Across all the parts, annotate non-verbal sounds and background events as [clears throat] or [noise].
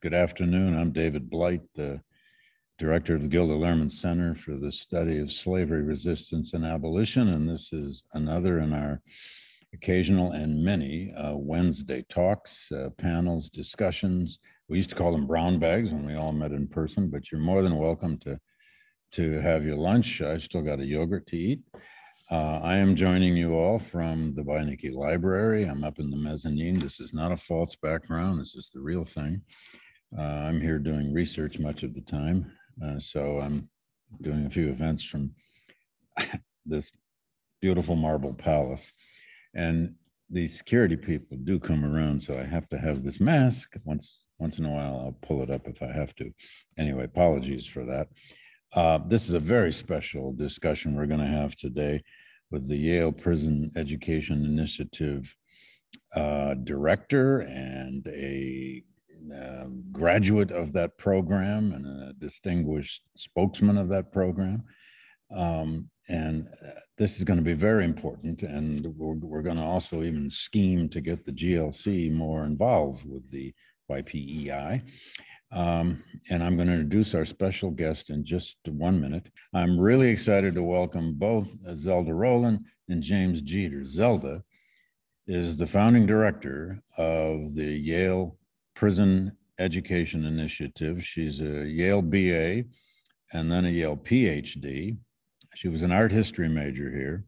Good afternoon. I'm David Blight, the director of the Gilder Lehrman Center for the Study of Slavery Resistance and Abolition. And this is another in our occasional and many uh, Wednesday talks, uh, panels, discussions. We used to call them brown bags when we all met in person, but you're more than welcome to, to have your lunch. I've still got a yogurt to eat. Uh, I am joining you all from the Beinecke Library. I'm up in the mezzanine. This is not a false background. This is the real thing. Uh, I'm here doing research much of the time. Uh, so I'm doing a few events from [laughs] this beautiful marble palace. And the security people do come around, so I have to have this mask. Once once in a while, I'll pull it up if I have to. Anyway, apologies for that. Uh, this is a very special discussion we're going to have today with the Yale Prison Education Initiative uh, director and a um, graduate of that program and a distinguished spokesman of that program. Um, and uh, this is going to be very important. And we're, we're going to also even scheme to get the GLC more involved with the YPEI. Um, and I'm going to introduce our special guest in just one minute. I'm really excited to welcome both Zelda Roland and James Jeter. Zelda is the founding director of the Yale Prison Education Initiative. She's a Yale BA and then a Yale PhD. She was an art history major here.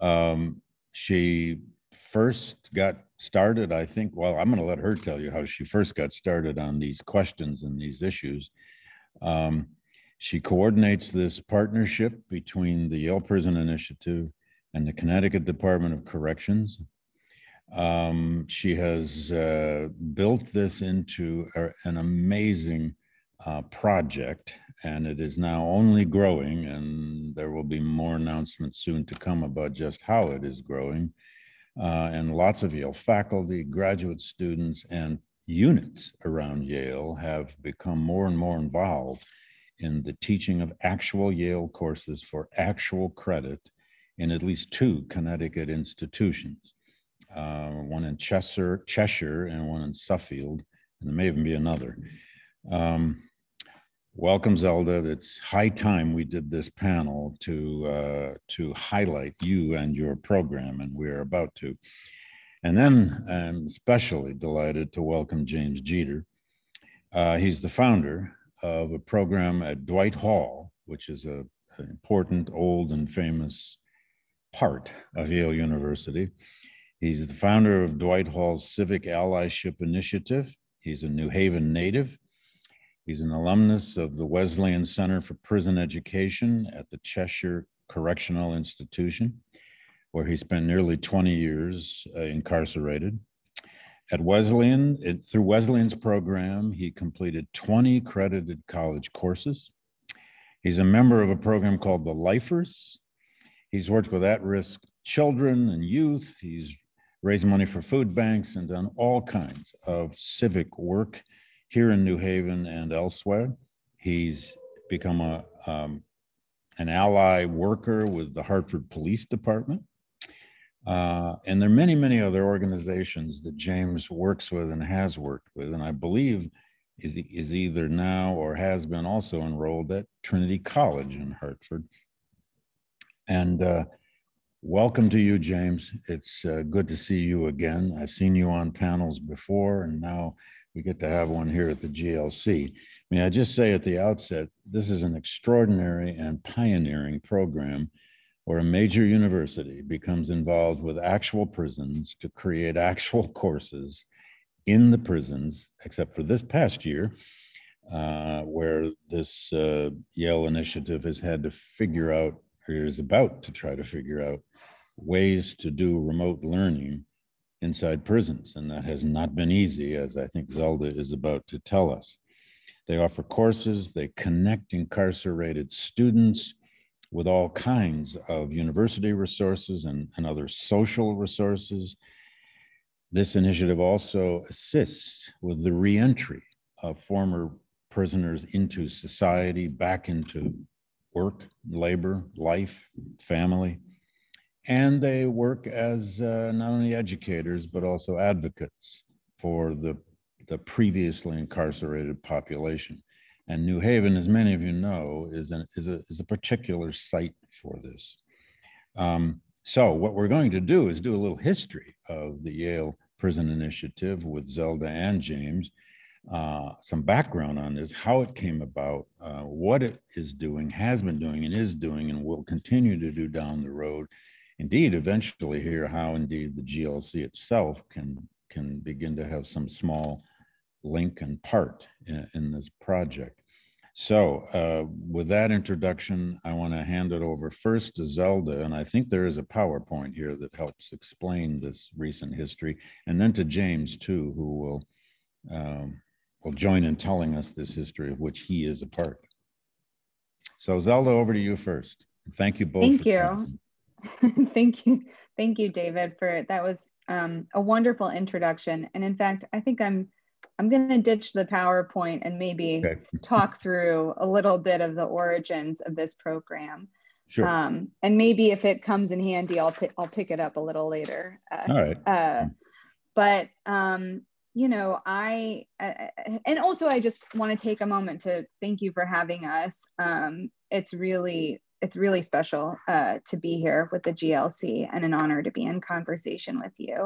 Um, she first got started, I think, well, I'm going to let her tell you how she first got started on these questions and these issues. Um, she coordinates this partnership between the Yale Prison Initiative and the Connecticut Department of Corrections um, she has uh, built this into a, an amazing uh, project, and it is now only growing. And there will be more announcements soon to come about just how it is growing. Uh, and lots of Yale faculty, graduate students, and units around Yale have become more and more involved in the teaching of actual Yale courses for actual credit in at least two Connecticut institutions uh, one in Cheshire, Cheshire, and one in Suffield, and there may even be another. Um, welcome, Zelda. It's high time we did this panel to uh, to highlight you and your program, and we're about to. And then I'm especially delighted to welcome James Jeter. Uh, he's the founder of a program at Dwight Hall, which is a, an important, old, and famous part of Yale University. He's the founder of Dwight Hall's Civic Allyship Initiative. He's a New Haven native. He's an alumnus of the Wesleyan Center for Prison Education at the Cheshire Correctional Institution, where he spent nearly 20 years uh, incarcerated. At Wesleyan, it, through Wesleyan's program, he completed 20 credited college courses. He's a member of a program called the Lifers. He's worked with at risk children and youth. He's raised money for food banks, and done all kinds of civic work here in New Haven and elsewhere. He's become a, um, an ally worker with the Hartford Police Department. Uh, and there are many, many other organizations that James works with and has worked with, and I believe is, is either now or has been also enrolled at Trinity College in Hartford. And uh, Welcome to you, James. It's uh, good to see you again. I've seen you on panels before, and now we get to have one here at the GLC. May I just say at the outset, this is an extraordinary and pioneering program where a major university becomes involved with actual prisons to create actual [laughs] courses in the prisons, except for this past year, uh, where this uh, Yale initiative has had to figure out, or is about to try to figure out, ways to do remote learning inside prisons, and that has not been easy, as I think Zelda is about to tell us. They offer courses, they connect incarcerated students with all kinds of university resources and, and other social resources. This initiative also assists with the reentry of former prisoners into society, back into work, labor, life, family and they work as uh, not only educators but also advocates for the the previously incarcerated population. And New Haven, as many of you know, is, an, is, a, is a particular site for this. Um, so what we're going to do is do a little history of the Yale Prison Initiative with Zelda and James, uh, some background on this, how it came about, uh, what it is doing, has been doing, and is doing, and will continue to do down the road. Indeed, eventually hear how indeed the GLC itself can can begin to have some small link and part in, in this project. So uh, with that introduction, I want to hand it over first to Zelda, and I think there is a PowerPoint here that helps explain this recent history, and then to James too, who will um, will join in telling us this history of which he is a part. So Zelda, over to you first. Thank you both. Thank you. [laughs] Thank you. Thank you, David, for that was um, a wonderful introduction. And in fact, I think I'm I'm going to ditch the PowerPoint and maybe okay. talk through a little bit of the origins of this program. Sure. Um, and maybe if it comes in handy, I'll pick, I'll pick it up a little later. Uh, All right. Uh, but um, you know, I uh, and also I just want to take a moment to thank you for having us. Um, it's really it's really special uh, to be here with the GLC and an honor to be in conversation with you.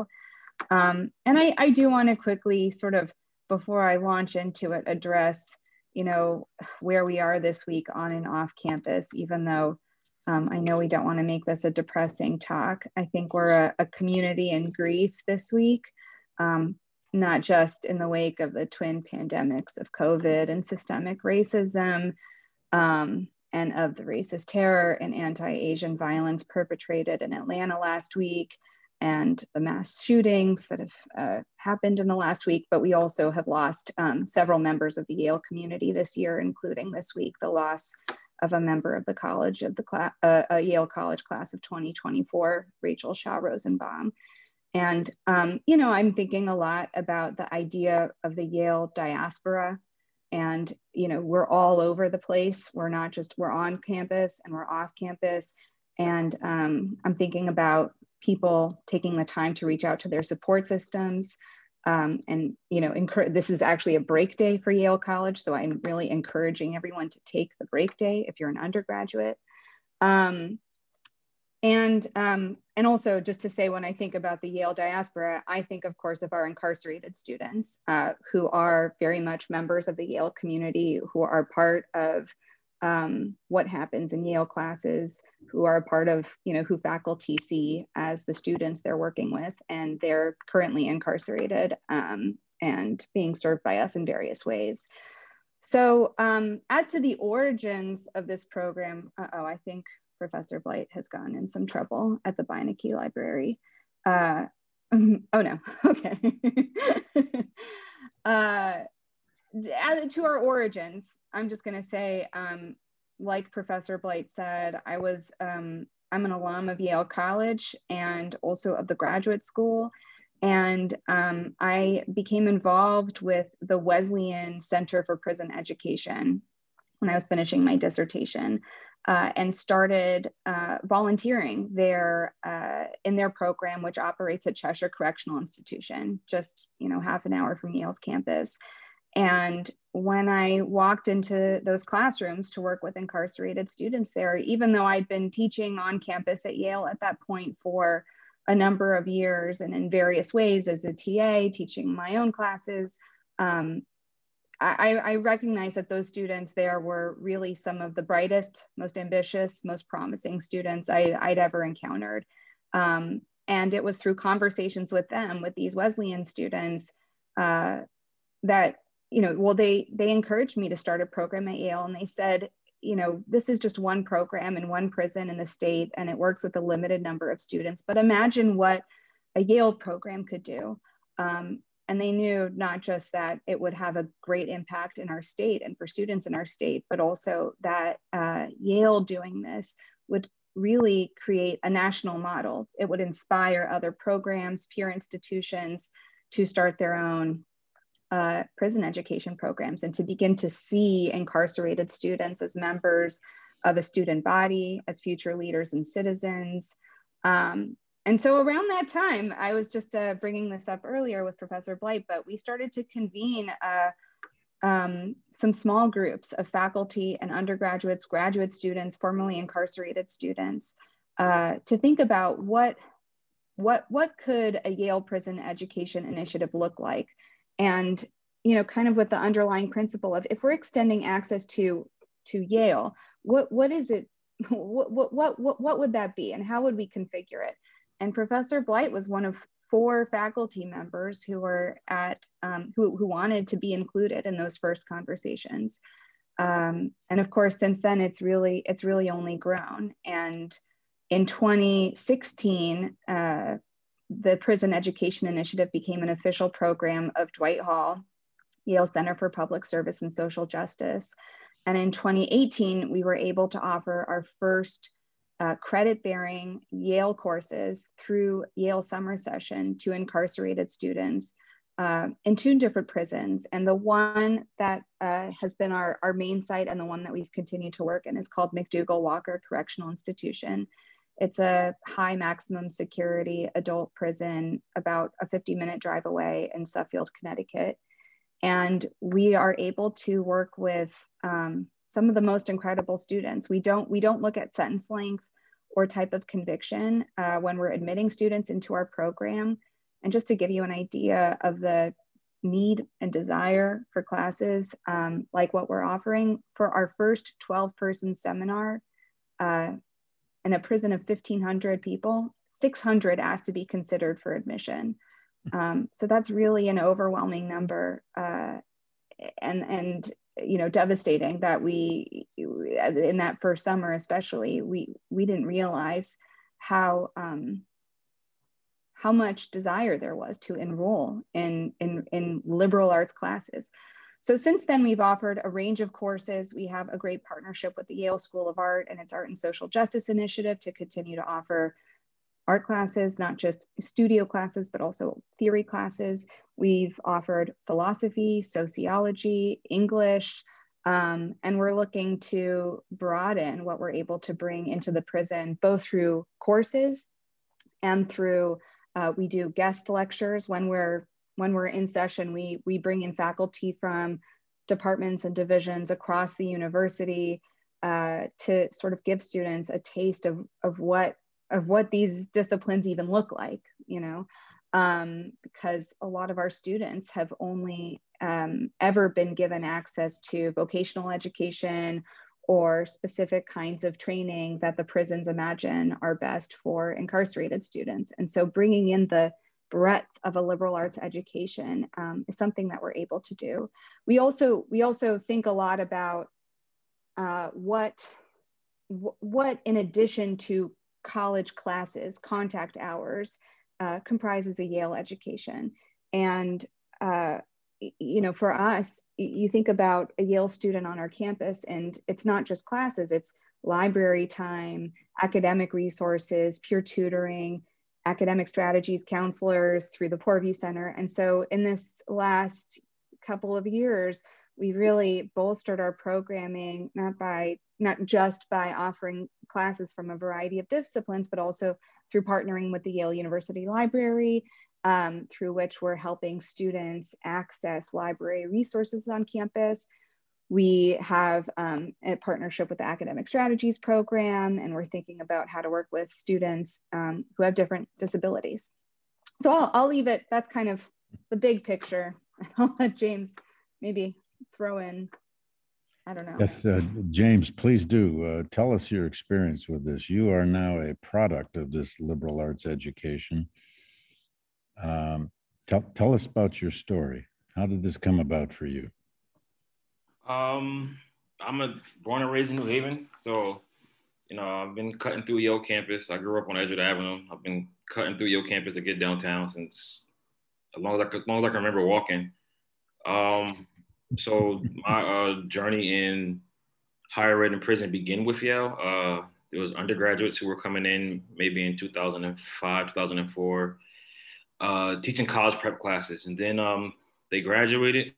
Um, and I, I do want to quickly sort of before I launch into it, address, you know, where we are this week on and off campus, even though um, I know we don't want to make this a depressing talk. I think we're a, a community in grief this week, um, not just in the wake of the twin pandemics of COVID and systemic racism, um, and of the racist terror and anti-Asian violence perpetrated in Atlanta last week, and the mass shootings that have uh, happened in the last week, but we also have lost um, several members of the Yale community this year, including this week, the loss of a member of the college of the class, uh, a Yale College class of 2024, Rachel Shaw Rosenbaum. And, um, you know, I'm thinking a lot about the idea of the Yale diaspora. And, you know, we're all over the place. We're not just, we're on campus and we're off campus. And um, I'm thinking about people taking the time to reach out to their support systems. Um, and you know, this is actually a break day for Yale College, so I'm really encouraging everyone to take the break day if you're an undergraduate. Um, and um, and also just to say, when I think about the Yale diaspora, I think, of course, of our incarcerated students uh, who are very much members of the Yale community, who are part of um, what happens in Yale classes, who are a part of, you know, who faculty see as the students they're working with, and they're currently incarcerated um, and being served by us in various ways. So um, as to the origins of this program, uh oh I think Professor Blight has gotten in some trouble at the Beinecke Library. Uh, [laughs] oh no, [laughs] okay. [laughs] uh, to our origins, I'm just going to say, um, like Professor Blight said, I was um, I'm an alum of Yale College and also of the graduate school. And um, I became involved with the Wesleyan Center for Prison Education when I was finishing my dissertation uh, and started uh, volunteering there uh, in their program, which operates at Cheshire Correctional Institution, just you know half an hour from Yale's campus. And when I walked into those classrooms to work with incarcerated students there, even though I'd been teaching on campus at Yale at that point for a number of years and in various ways as a TA, teaching my own classes, um, I, I recognize that those students there were really some of the brightest, most ambitious, most promising students I, would ever encountered. Um, and it was through conversations with them, with these Wesleyan students, uh, that you know, well, they they encouraged me to start a program at Yale, and they said, you know, this is just one program in one prison in the state, and it works with a limited number of students. But imagine what a Yale program could do. Um, and they knew not just that it would have a great impact in our state and for students in our state, but also that uh, Yale doing this would really create a national model. It would inspire other programs, peer institutions to start their own uh, prison education programs and to begin to see incarcerated students as members of a student body, as future leaders and citizens, um, and so around that time, I was just uh, bringing this up earlier with Professor Blight, but we started to convene uh, um, some small groups of faculty and undergraduates, graduate students, formerly incarcerated students, uh, to think about what, what, what could a Yale prison education initiative look like? And, you know, kind of with the underlying principle of if we're extending access to, to Yale, what, what is it, [laughs] what, what, what, what would that be and how would we configure it? And Professor Blight was one of four faculty members who were at um, who, who wanted to be included in those first conversations. Um, and of course since then it's really it's really only grown. And in 2016 uh, the prison education initiative became an official program of dwight hall yale center for public service and social justice. And in 2018 we were able to offer our first uh, credit bearing Yale courses through Yale summer session to incarcerated students uh, in two different prisons. And the one that uh, has been our, our main site and the one that we've continued to work in is called McDougall Walker Correctional Institution. It's a high maximum security adult prison about a 50 minute drive away in Suffield, Connecticut. And we are able to work with um, some of the most incredible students. We don't, we don't look at sentence length or type of conviction uh, when we're admitting students into our program. And just to give you an idea of the need and desire for classes um, like what we're offering for our first 12 person seminar uh, in a prison of 1500 people 600 asked to be considered for admission um, so that's really an overwhelming number uh, and and you know devastating that we in that first summer especially we we didn't realize how um, how much desire there was to enroll in, in in liberal arts classes. So since then we've offered a range of courses. We have a great partnership with the yale school of art and its art and social justice initiative to continue to offer art classes, not just studio classes, but also theory classes. We've offered philosophy, sociology, English, um, and we're looking to broaden what we're able to bring into the prison, both through courses and through uh, we do guest lectures when we're when we're in session. We we bring in faculty from departments and divisions across the university uh, to sort of give students a taste of of what of what these disciplines even look like, you know, um, because a lot of our students have only um, ever been given access to vocational education or specific kinds of training that the prisons imagine are best for incarcerated students. And so bringing in the breadth of a liberal arts education um, is something that we're able to do. We also, we also think a lot about uh, what, what in addition to college classes, contact hours, uh, comprises a Yale education. And, uh, you know, for us, you think about a Yale student on our campus, and it's not just classes, it's library time, academic resources, peer tutoring, academic strategies, counselors through the Poorvu Center. And so in this last couple of years, we really bolstered our programming not by not just by offering classes from a variety of disciplines, but also through partnering with the Yale University Library, um, through which we're helping students access library resources on campus. We have um, a partnership with the Academic Strategies Program, and we're thinking about how to work with students um, who have different disabilities. So I'll, I'll leave it, that's kind of the big picture. [laughs] I'll let James maybe throw in I don't know. Yes, uh, James, please do uh, tell us your experience with this. You are now a product of this liberal arts education. Um, tell, tell us about your story. How did this come about for you? Um, I'm a born and raised in New Haven, so you know I've been cutting through Yale campus. I grew up on Edgewood Avenue. I've been cutting through Yale campus to get downtown since as long as I, as long as I can remember walking. Um, so my uh, journey in higher ed in prison began with Yale. Uh, there was undergraduates who were coming in maybe in 2005, 2004, uh, teaching college prep classes, and then um, they graduated,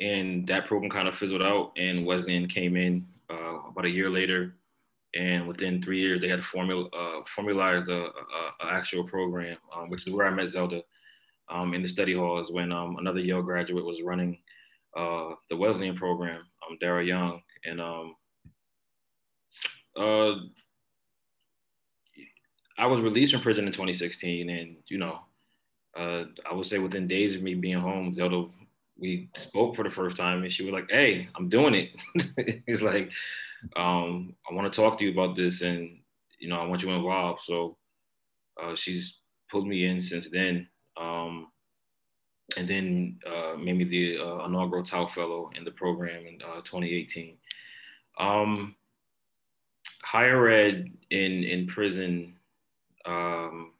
and that program kind of fizzled out. And Wesleyan came in uh, about a year later, and within three years they had formula uh, formalized a, actual program, um, which is where I met Zelda um, in the study halls when um, another Yale graduate was running uh, the Wesleyan program, um, Dara Young, and um, uh, I was released from prison in 2016, and you know, uh, I would say within days of me being home, Zelda, we spoke for the first time, and she was like, "Hey, I'm doing it." [laughs] it's like, um, I want to talk to you about this, and you know, I want you involved. So uh, she's pulled me in since then, um, and then uh, made me the uh, inaugural Tau Fellow in the program in uh, 2018. Um, higher ed in in prison um,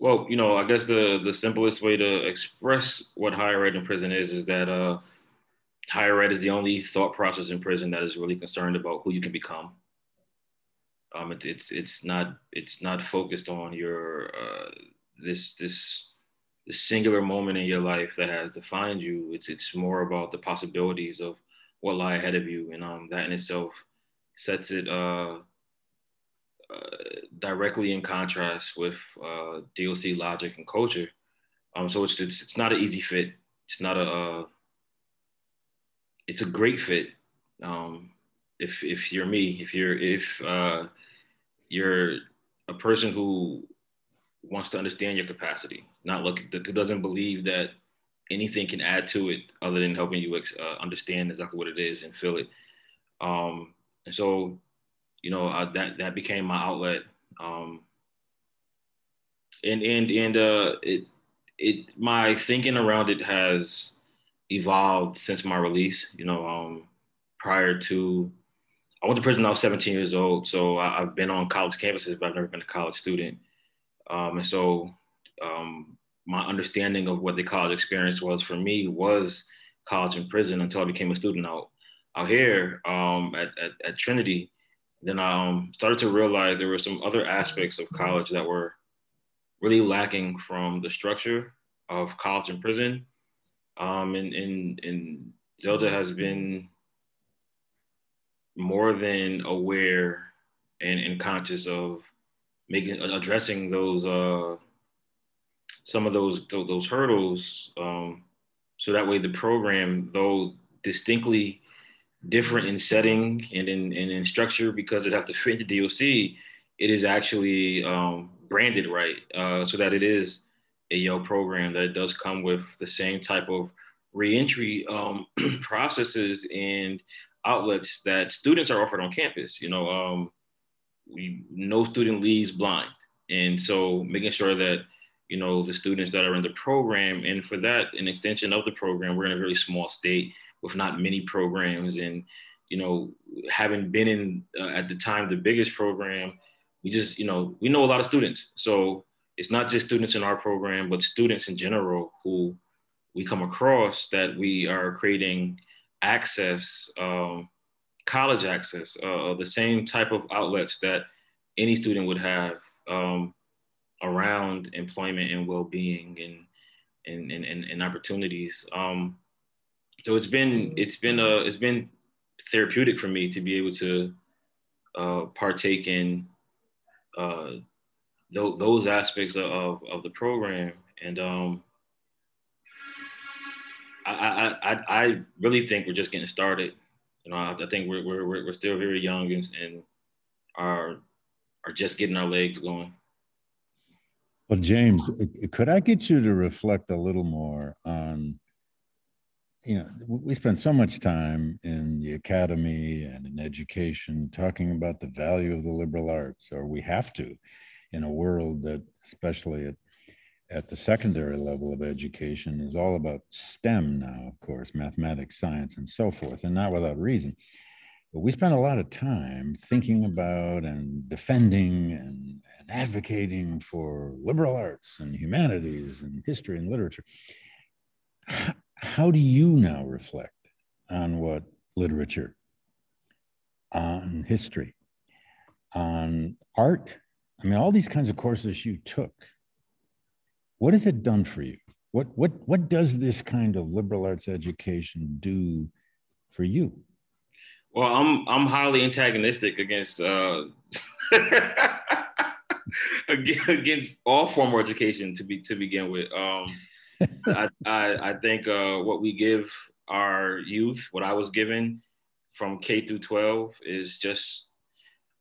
well, you know, I guess the the simplest way to express what higher ed in prison is is that uh, higher ed is the only thought process in prison that is really concerned about who you can become. Um, it, it's it's not it's not focused on your uh, this this this singular moment in your life that has defined you. It's it's more about the possibilities of what lie ahead of you, and um, that in itself sets it uh, uh, directly in contrast with uh, DOC logic and culture. Um, so it's, it's, it's not an easy fit. It's not a uh, it's a great fit. Um, if if you're me, if you're if uh, you're a person who wants to understand your capacity, not look who doesn't believe that anything can add to it other than helping you uh, understand exactly what it is and feel it. Um, and so you know, uh, that that became my outlet. Um, and and and uh, it it my thinking around it has evolved since my release. You know, um, prior to I went to prison I was 17 years old, so I, have been on college campuses, but I've never been a college student. Um, and so um, my understanding of what the college experience was for me was college and prison until I became a student out out here um, at, at, at Trinity then I um, started to realize there were some other aspects of college that were really lacking from the structure of college and prison. Um, and, and, and Zelda has been more than aware and, and conscious of making addressing those uh, some of those those hurdles um, so that way the program though distinctly different in setting and in, and in structure because it has to fit into DOC, it is actually um, branded right uh, so that it is a Yale program that does come with the same type of reentry um, [clears throat] processes and outlets that students are offered on campus. You know, um, we, no student leaves blind. And so making sure that, you know, the students that are in the program, and for that, an extension of the program, we're in a very small state with not many programs and you know having been in uh, at the time the biggest program we just you know we know a lot of students so it's not just students in our program but students in general who we come across that we are creating access um, college access uh, the same type of outlets that any student would have um, around employment and well-being and and, and, and opportunities. Um, so it's been it's been uh it's been therapeutic for me to be able to uh, partake in uh, th- those aspects of, of the program. And um, I, I, I really think we're just getting started you know I, I think we're, we're, we're still very young and, and are are just getting our legs going. Well james could i get you to reflect a little more on you know, we spend so much time in the academy and in education talking about the value of the liberal arts, or we have to, in a world that, especially at, at the secondary level of education, is all about STEM now, of course, mathematics, science, and so forth, and not without reason. But we spend a lot of time thinking about and defending and, and advocating for liberal arts and humanities and history and literature how do you now reflect on what literature, on history, on art? I mean, all these kinds of courses you took. What has it done for you? What, what, what does this kind of liberal arts education do for you? Well, I'm I'm highly antagonistic against uh, [laughs] against all formal education to be to begin with. Um, [laughs] I, I, I think uh, what we give our youth, what I was given from K through 12, is just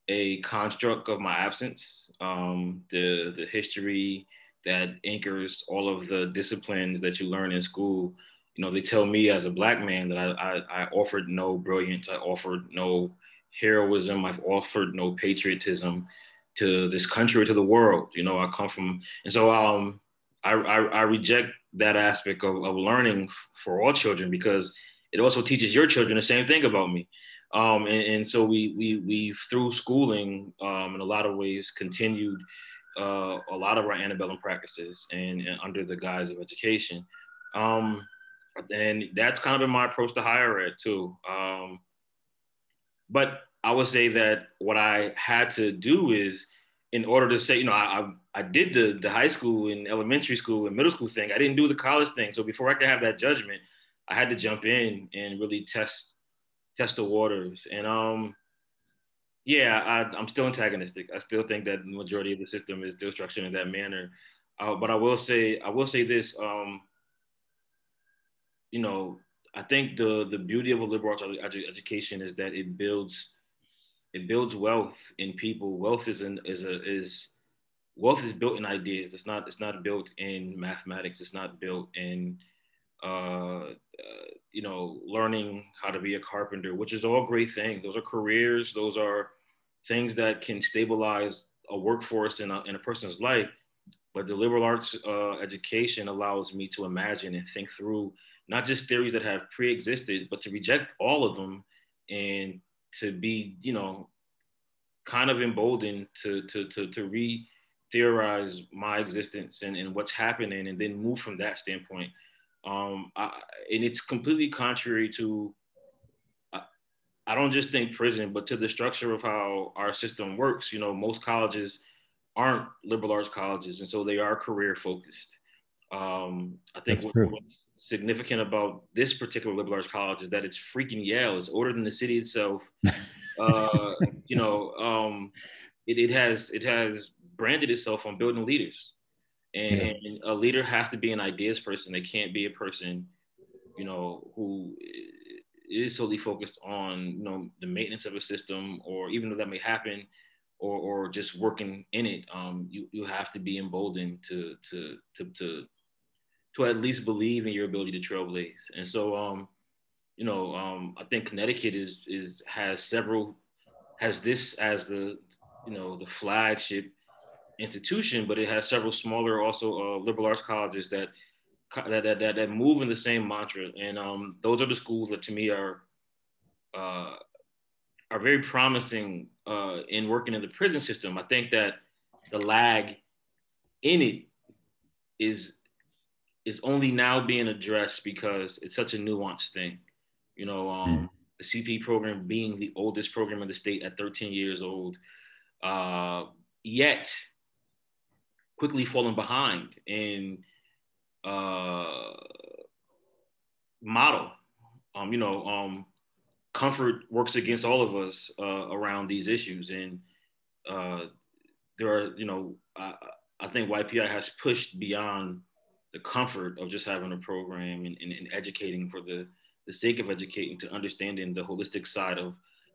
a construct of my absence. Um, the the history that anchors all of the disciplines that you learn in school. You know, they tell me as a black man that I, I, I offered no brilliance, I offered no heroism, I've offered no patriotism to this country to the world. You know, I come from, and so um, I, I, I reject that aspect of, of learning for all children because it also teaches your children the same thing about me. Um, and, and, so we, we, we through schooling um, in a lot of ways continued uh, a lot of our antebellum practices and, and under the guise of education. Um, and that's kind of been my approach to higher ed too. Um, but I would say that what I had to do is in order to say, you know, I, I, I did the, the high school and elementary school and middle school thing. I didn't do the college thing. So before I could have that judgment, I had to jump in and really test test the waters. And um, yeah, I, am still antagonistic. I still think that the majority of the system is still structured in that manner. Uh, but I will say, I will say this. Um, you know, I think the the beauty of a liberal arts education is that it builds it builds wealth in people. Wealth is an, is a is wealth is built in ideas. It's not it's not built in mathematics. It's not built in uh, uh, you know learning how to be a carpenter, which is all great things. Those are careers. Those are things that can stabilize a workforce in a, in a person's life. But the liberal arts uh, education allows me to imagine and think through not just theories that have pre-existed, but to reject all of them and to be, you know, kind of emboldened to to to, to re theorize my existence and, and what's happening and then move from that standpoint. Um, I, and it's completely contrary to, I don't just think prison, but to the structure of how our system works. You know, most colleges aren't liberal arts colleges, and so they are career focused. Um, I think what, what's significant about this particular liberal arts college is that it's freaking Yale. It's older than the city itself. [laughs] uh, you know, um, it, it has it has branded itself on building leaders, and, yeah. a leader has to be an ideas person. They can't be a person, you know, who is solely focused on you know the maintenance of a system, or even though that may happen, or or just working in it. Um, you you have to be emboldened to to to to to at least believe in your ability to trailblaze. And so, um, you know, um, I think Connecticut is is has several has this as the you know the flagship institution, but it has several smaller also uh, liberal arts colleges that that, that that that move in the same mantra, and um, those are the schools that to me are uh, are very promising uh, in working in the prison system. I think that the lag in it is is only now being addressed because it's such a nuanced thing. You know, um, mm. the CP program being the oldest program in the state at 13 years old, uh, yet quickly falling behind in uh, model. Um, you know, um, comfort works against all of us uh, around these issues, and uh, there are, you know, I, I think YPI has pushed beyond the comfort of just having a program and, and, and educating for the the sake of educating to understanding the holistic side of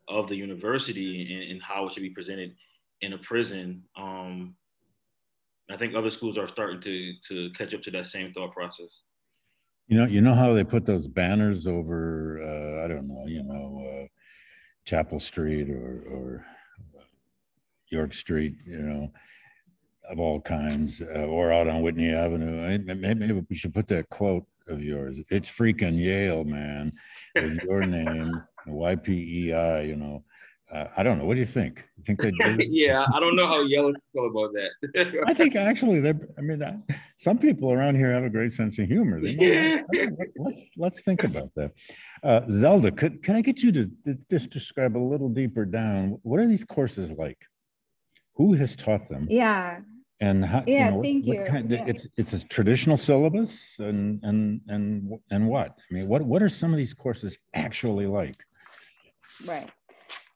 of the university and, and how it should be presented in a prison. Um, I think other schools are starting to to catch up to that same thought process. You know, you know how they put those banners over uh, I don't know, you know, uh, Chapel Street or or York Street, you know, of all kinds, uh, or out on Whitney Avenue. Maybe we should put that quote of yours. It's freaking Yale, man, with your name, YPEI. You know, uh, I don't know. What do you think? You think they do? [laughs] yeah, I don't know how yellow feel about that. [laughs] I think actually, they're. I mean, I, some people around here have a great sense of humor. They yeah. let's let's think about that. Uh, Zelda, could can I get you to just describe a little deeper down? What are these courses like? Who has taught them? Yeah. And how, yeah, you know, thank what, you. kind, yeah. It's it's a traditional syllabus, and and and and what? I mean, what what are some of these courses actually like? Right.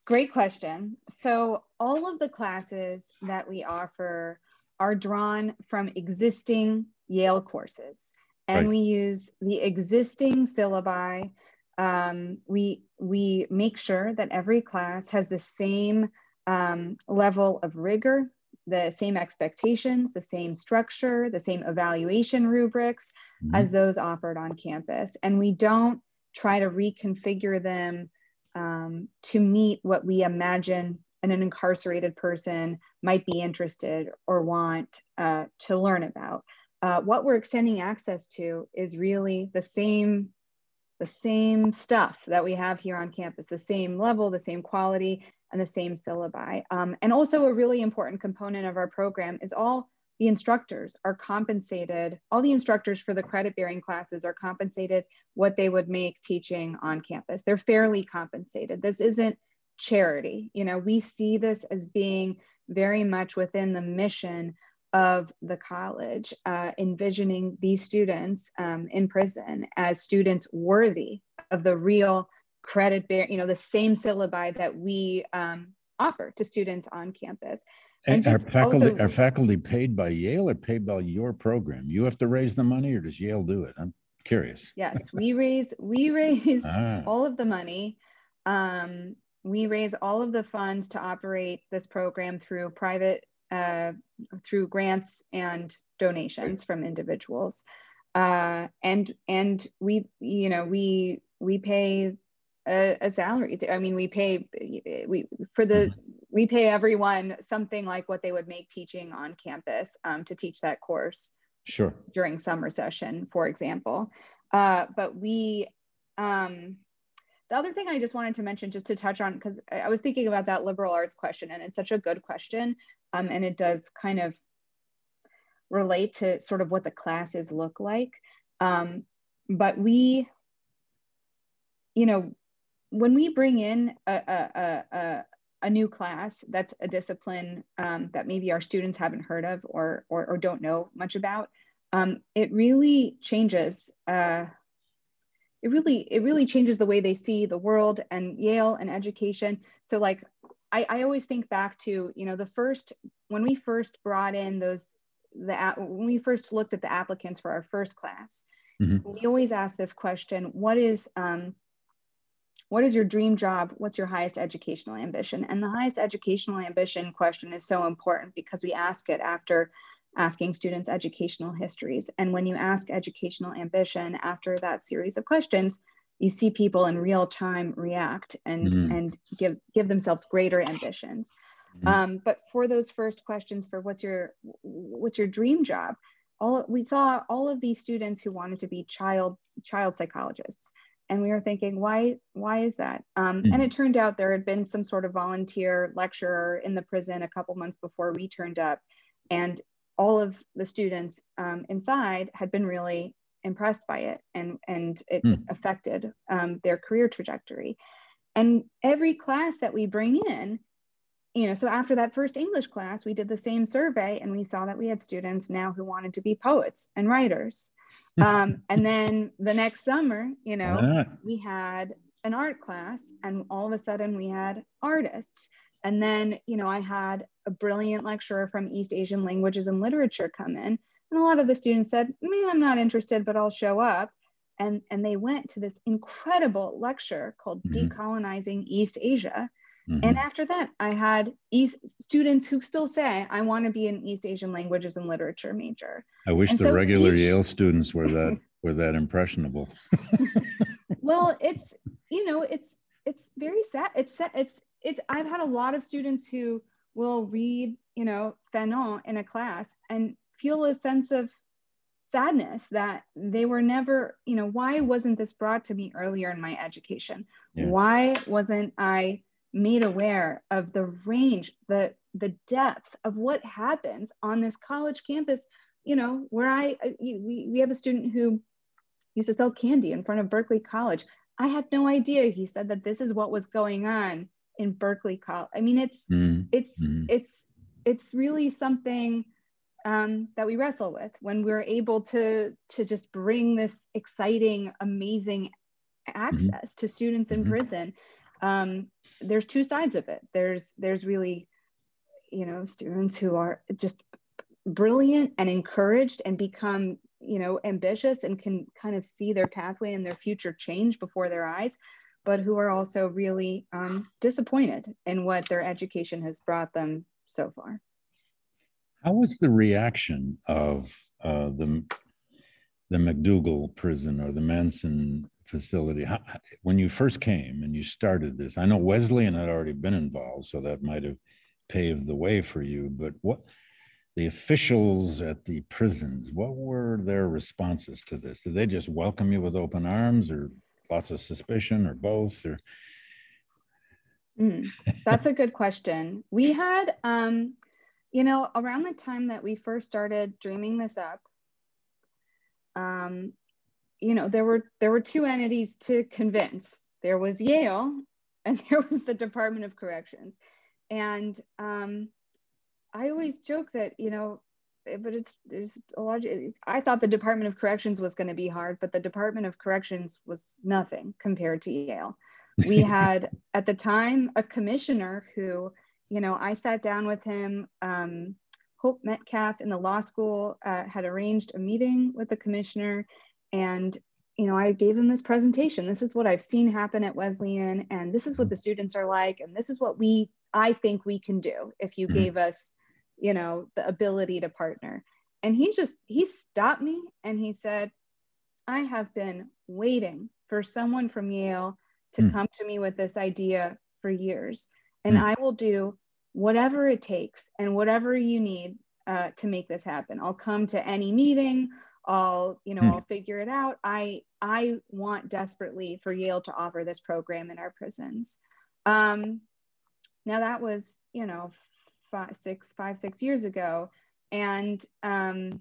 Great question. So, all of the classes that we offer are drawn from existing Yale courses, and right. we use the existing syllabi. Um, we we make sure that every class has the same um, level of rigor, the same expectations, the same structure, the same evaluation rubrics mm-hmm. as those offered on campus, and we don't try to reconfigure them um, to meet what we imagine an incarcerated person might be interested or want uh, to learn about. Uh, what we're extending access to is really the same the same stuff that we have here on campus, the same level, the same quality, and the same syllabi. Um, and also a really important component of our program is all the instructors are compensated, all the instructors for the credit bearing classes are compensated what they would make teaching on campus. They're fairly compensated. This isn't charity. You know, we see this as being very much within the mission of the college, uh, envisioning these students um, in prison as students worthy of the real credit bear, you know, the same syllabi that we um, offer to students on campus. And are faculty also, are faculty paid by Yale or paid by your program? You have to raise the money, or does Yale do it? I'm curious. Yes, we raise we [laughs] raise ah. all of the money. Um, we raise all of the funds to operate this program through private uh, through grants and donations from individuals. Uh, and and we you know we we pay a, a salary. I mean, we pay we for the mm-hmm. We pay everyone something like what they would make teaching on campus um, to teach that course. Sure. During summer session, for example, uh, but we. Um, the other thing I just wanted to mention, just to touch on, because I was thinking about that liberal arts question, and it's such a good question, um, and it does kind of relate to sort of what the classes look like. Um, but we, you know, when we bring in a, a, a, a new class that's a discipline um, that maybe our students haven't heard of or, or, or don't know much about, um, it really changes. Uh, it really it really changes the way they see the world and Yale and education. So like I, I always think back to you know the first when we first brought in those the when we first looked at the applicants for our first class, mm-hmm. we always ask this question: What is um, what is your dream job? What's your highest educational ambition? And the highest educational ambition question is so important because we ask it after asking students educational histories. And when you ask educational ambition after that series of questions, you see people in real time react and, mm-hmm. and give, give themselves greater ambitions. Mm-hmm. Um, but for those first questions for what's your, what's your dream job? All, we saw all of these students who wanted to be child, child psychologists and we were thinking why why is that um, mm-hmm. and it turned out there had been some sort of volunteer lecturer in the prison a couple months before we turned up and all of the students um, inside had been really impressed by it and and it mm. affected um, their career trajectory and every class that we bring in you know so after that first english class we did the same survey and we saw that we had students now who wanted to be poets and writers um, and then the next summer, you know, we had an art class, and all of a sudden we had artists. And then, you know, I had a brilliant lecturer from East Asian languages and literature come in. And a lot of the students said, Me, I'm not interested, but I'll show up. And, and they went to this incredible lecture called mm-hmm. Decolonizing East Asia, Mm-hmm. And after that, I had East students who still say, I want to be an East Asian languages and literature major. I wish and the so regular each... Yale students were that [laughs] were that impressionable. [laughs] well, it's you know, it's it's very sad. It's it's it's I've had a lot of students who will read, you know, Fanon in a class and feel a sense of sadness that they were never, you know, why wasn't this brought to me earlier in my education? Yeah. Why wasn't I made aware of the range, the the depth of what happens on this college campus. You know, where I we, we have a student who used to sell candy in front of Berkeley College. I had no idea. He said that this is what was going on in Berkeley College. I mean, it's mm. it's mm. it's it's really something um, that we wrestle with when we're able to to just bring this exciting, amazing mm-hmm. access mm-hmm. to students in mm-hmm. prison um, there's two sides of it. There's there's really, you know, students who are just brilliant and encouraged and become you know ambitious and can kind of see their pathway and their future change before their eyes but who are also really um, disappointed in what their education has brought them so far how was the reaction of uh, the the McDougall prison or the Manson facility? When you first came and you started this, I know Wesleyan had already been involved, so that might have paved the way for you. But what the officials at the prisons, what were their responses to this? Did they just welcome you with open arms, or lots of suspicion, or both? Or mm, that's a good question. We had. Um, you know, around the time that we first started dreaming this up, um, you know, there were there were two entities to convince. There was Yale, [laughs] and there was the Department of Corrections, and um, I always joke that you know, eh, but it's there's a lot. Of, I thought the Department of Corrections was going to be hard, but the Department of Corrections was nothing compared to Yale. We [laughs] had at the time a commissioner who you know, I sat down with him. Um, Hope Metcalf in the law school uh, had arranged a meeting with the commissioner, and you know, I gave him this presentation. This is what I've seen happen at Wesleyan, and this is what the students are like, and this is what we, I think we can do if you mm-hmm. gave us, you know, the ability to partner. And he just he stopped me and he said, I have been waiting for someone from Yale to mm. come to me with this idea for years, and mm. I will do whatever it takes and whatever you need uh, to make this happen. I'll come to any meeting. I'll, you know, hmm. I'll figure it out. I I want desperately for Yale to offer this program in our prisons. Um, now that was, you know, five, six, five, six years ago, and um,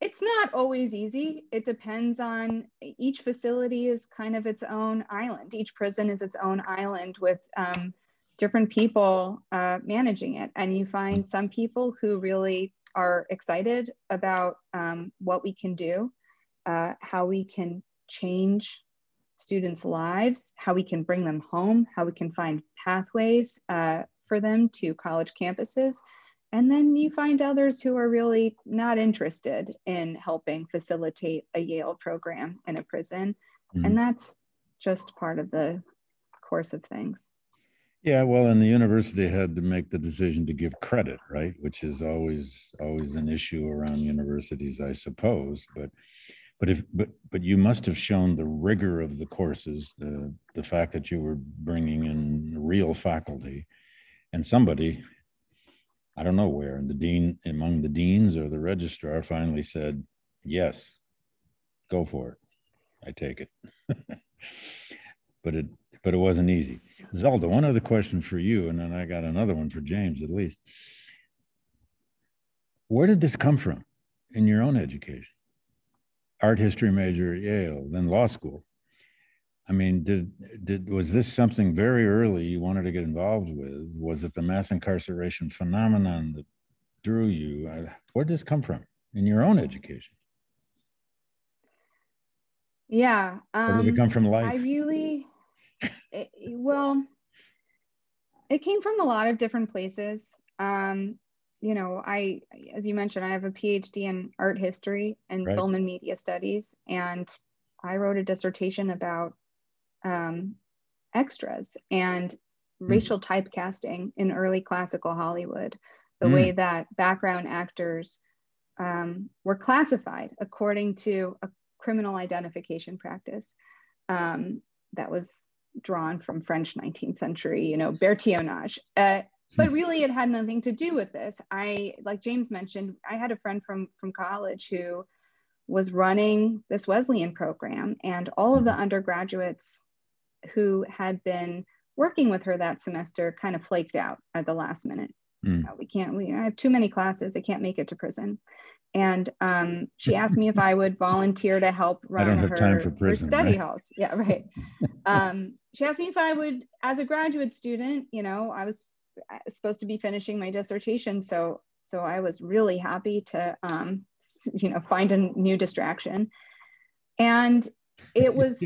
it's not always easy. It depends on each facility is kind of its own island. Each prison is its own island with um, different people uh, managing it. And you find some people who really are excited about um, what we can do, uh, how we can change students' lives, how we can bring them home, how we can find pathways uh, for them to college campuses. And then you find others who are really not interested in helping facilitate a Yale program in a prison. Mm-hmm. And that's just part of the course of things. Yeah, well, and the university had to make the decision to give credit, right? Which is always always an issue around universities, I suppose. But but if but but you must have shown the rigor of the courses, the the fact that you were bringing in real faculty, and somebody, I don't know where, the dean among the deans or the registrar finally said, "Yes, go for it. I take it." [laughs] but it but it wasn't easy. Zelda, one other question for you, and then I got another one for James at least. Where did this come from in your own education? Art history major at Yale, then law school. I mean, did did was this something very early you wanted to get involved with? Was it the mass incarceration phenomenon that drew you? Where did this come from in your own education? Yeah. Um, Where did it come from life? I really it, well, it came from a lot of different places. Um, you know, I, as you mentioned, I have a PhD in art history and right. film and media studies, and I wrote a dissertation about um, extras and mm. racial typecasting in early classical Hollywood, the mm. way that background actors um, were classified according to a criminal identification practice um, that was drawn from French 19th century, you know, Bertillonage. Uh, but really it had nothing to do with this. I, like James mentioned, I had a friend from, from college who was running this Wesleyan program and all of the undergraduates who had been working with her that semester kind of flaked out at the last minute. Mm. Uh, we can't, we, I have too many classes. I can't make it to prison. And um, she asked me if [laughs] I would volunteer to help run her, prison, her, study right? halls. [laughs] Yeah, right. um, she asked me if I would, as a graduate student, you know, I was supposed to be finishing my dissertation. So, so I was really happy to, um, [laughs] you know, find a new distraction. And it was,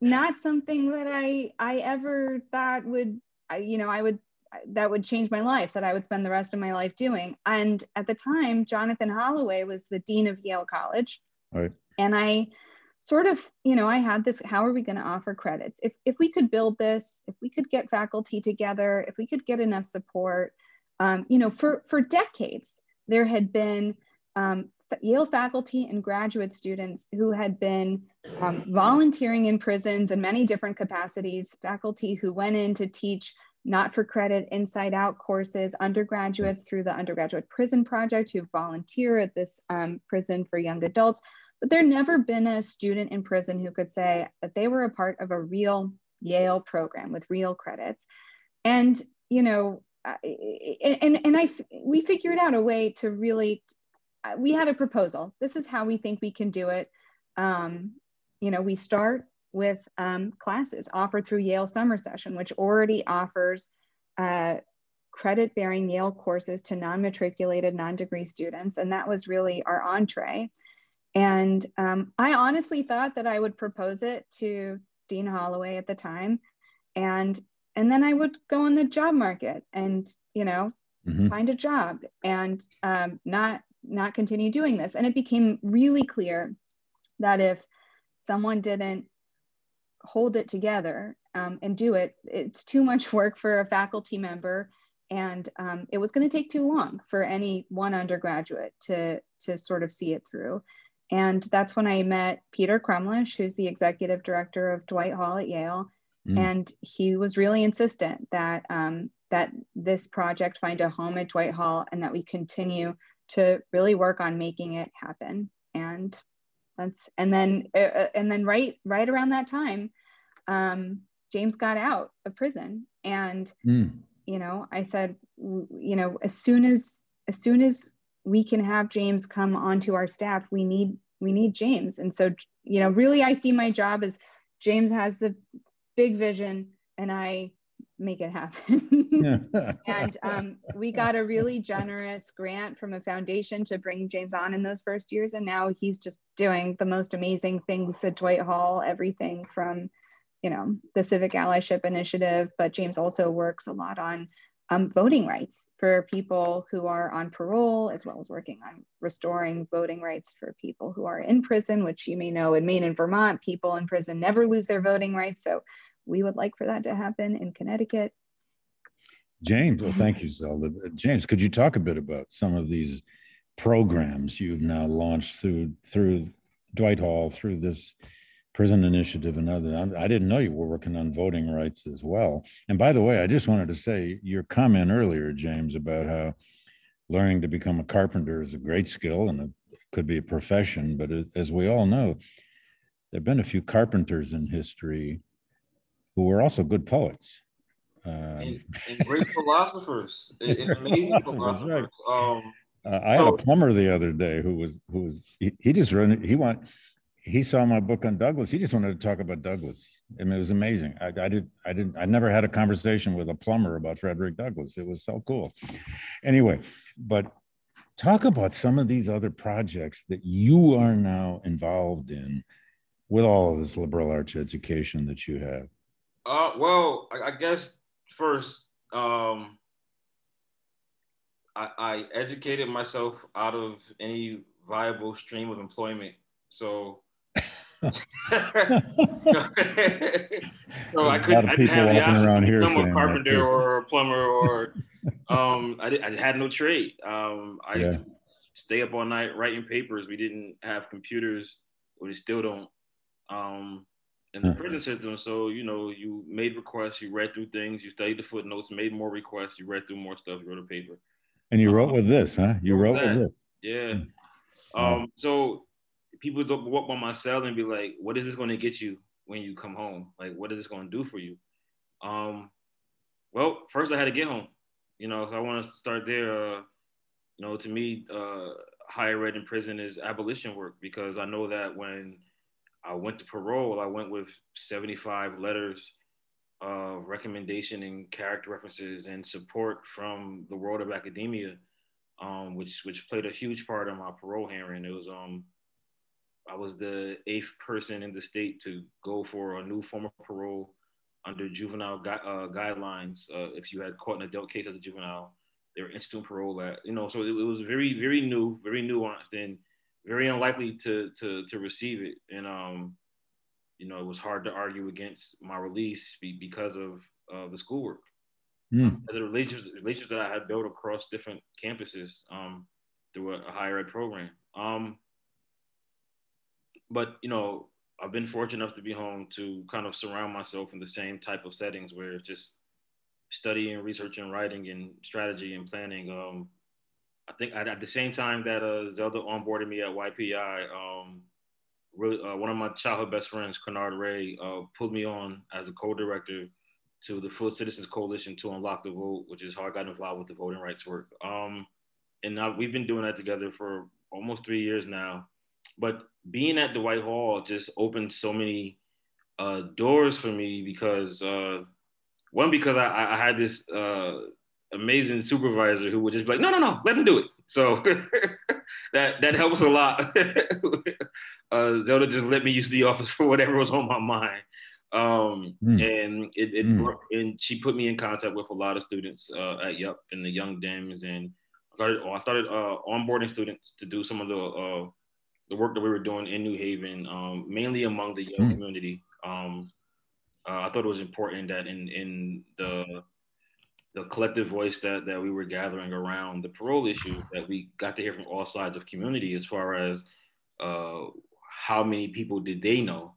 not something that I I ever thought would I, you know I would that would change my life that I would spend the rest of my life doing. And at the time, Jonathan Holloway was the dean of Yale College. Right. And I sort of, you know, I had this how are we going to offer credits? If if we could build this, if we could get faculty together, if we could get enough support, um, you know, for for decades there had been um, Yale faculty and graduate students who had been um, volunteering in prisons in many different capacities, faculty who went in to teach not for credit inside out courses, undergraduates through the undergraduate prison project who volunteer at this um, prison for young adults. But there never been a student in prison who could say that they were a part of a real Yale program with real credits. And, you know, and, and I, we figured out a way to really, we had a proposal. This is how we think we can do it. Um, you know, we start with um, classes offered through Yale Summer Session, which already offers uh, credit bearing Yale courses to non matriculated, non degree students. And that was really our entree. And um, I honestly thought that I would propose it to Dean Holloway at the time. And and then I would go on the job market and you know mm-hmm. find a job and um, not not continue doing this. And it became really clear that if someone didn't hold it together um, and do it. It's too much [laughs] work for a faculty member, and um, it was going to take too long for any one undergraduate to to sort of see it through. And that's when I met Peter Crumlish, who's the executive director of Dwight Hall at Yale, mm. and he was really insistent that um, that this project find a home at Dwight Hall and that we continue to really work on making it happen. And that's and then uh, uh, and then right right around that time um, james got out of prison and mm. you know i said you know as soon as as soon as we can have james come onto our staff we need we need james and so you know really i see my job as james has the big vision and i make it happen. [laughs] and um, we got a really generous grant from a foundation to bring James on in those first years. And now he's just doing the most amazing things at Dwight Hall, everything from, you know, the Civic Allyship Initiative, but James also works a lot on um, voting rights for people who are on parole, as well as working on restoring voting rights for people who are in prison, which you may know in Maine and Vermont, people in prison never lose their voting rights. So we would like for that to happen in Connecticut. James, well, thank mm-hmm. you, Zelda. James, could you talk a bit about some of these programs you've now launched through through Dwight Hall, through this prison initiative and other. I didn't know you were working on voting rights as well. And by the way, I just wanted to say your comment earlier, James, about how learning to become a carpenter is a great skill and it could be a profession. But as we all know, there have been a few carpenters in history who were also good poets. Um, and, and, great [laughs] philosophers, and amazing philosophers. Right. Um, uh, I had a plumber the other day who was who was he, he just run he went he saw my book on Douglass. He just wanted to talk about Douglass. I mean, it was amazing. I, I did I didn't I never had a conversation with a plumber about Frederick Douglass. It was so cool. Anyway, but talk about some of these other projects that you are now involved in with all of this liberal arts education that you have. Uh, well, I, I guess first, um, I, I educated myself out of any viable stream of employment. So, [laughs] so I couldn't. I didn't have the option to become a carpenter or a plumber or [laughs] um, I, did, I had no trade. Um, I yeah. stay up all night writing papers. We didn't have computers. We still don't. Um, in the prison system. So, you know, you made requests, you read through things, you studied the footnotes, made more requests, you read through more stuff, you wrote a paper. And you wrote with this, huh? You wrote with this. Yeah. Hmm. Um, so people don't walk by my cell and be like, what is this going to get you when you come home? Like, what is this going to do for you? Um, well, first I had to get home. You know, so I want to start there. Uh, you know, to me, uh, higher ed in prison is abolition work because I know that when I went to parole. I went with 75 letters of recommendation and character references and support from the world of academia, um, which which played a huge part in my parole hearing. It was um, I was the eighth person in the state to go for a new form of parole under juvenile gui- uh, guidelines. Uh, if you had caught an adult case as a juvenile, they were instant parole. At you know, so it, it was very very new, very nuanced, and very unlikely to to to receive it. And um, you know, it was hard to argue against my release because of uh, the schoolwork. Mm. The relationships, relationships that I had built across different campuses um, through a, a, higher ed program. Um, but you know, I've been fortunate enough to be home to kind of surround myself in the same type of settings where it's just studying, research, and writing, and strategy and planning. Um, I think at, at, the same time that uh, Zelda onboarded me at YPI, um, really uh, one of my childhood best friends, Kennard Ray, uh, pulled me on as a co-director to the Full Citizens Coalition to Unlock the Vote, which is how I got involved with the voting rights work. Um, and now we've been doing that together for almost three years now. But being at the Dwight Hall just opened so many uh, doors for me because uh, one because I, I had this uh, amazing supervisor who would just be like, no, no, no, let him do it. So [laughs] that that helps a lot. [laughs] uh, Zelda just let me use the office [laughs] for whatever was on my mind, um, mm. and it, it mm. and she put me in contact with a lot of students uh, at Yup and the Young Dems, and I started I started uh, onboarding students to do some of the uh, the work that we were doing in New Haven, um, mainly among the young mm. community. Um, uh, I thought it was important that in in the the collective voice that, that we were gathering around the parole issue that we got to hear from all sides of community as far as uh, how many people did they know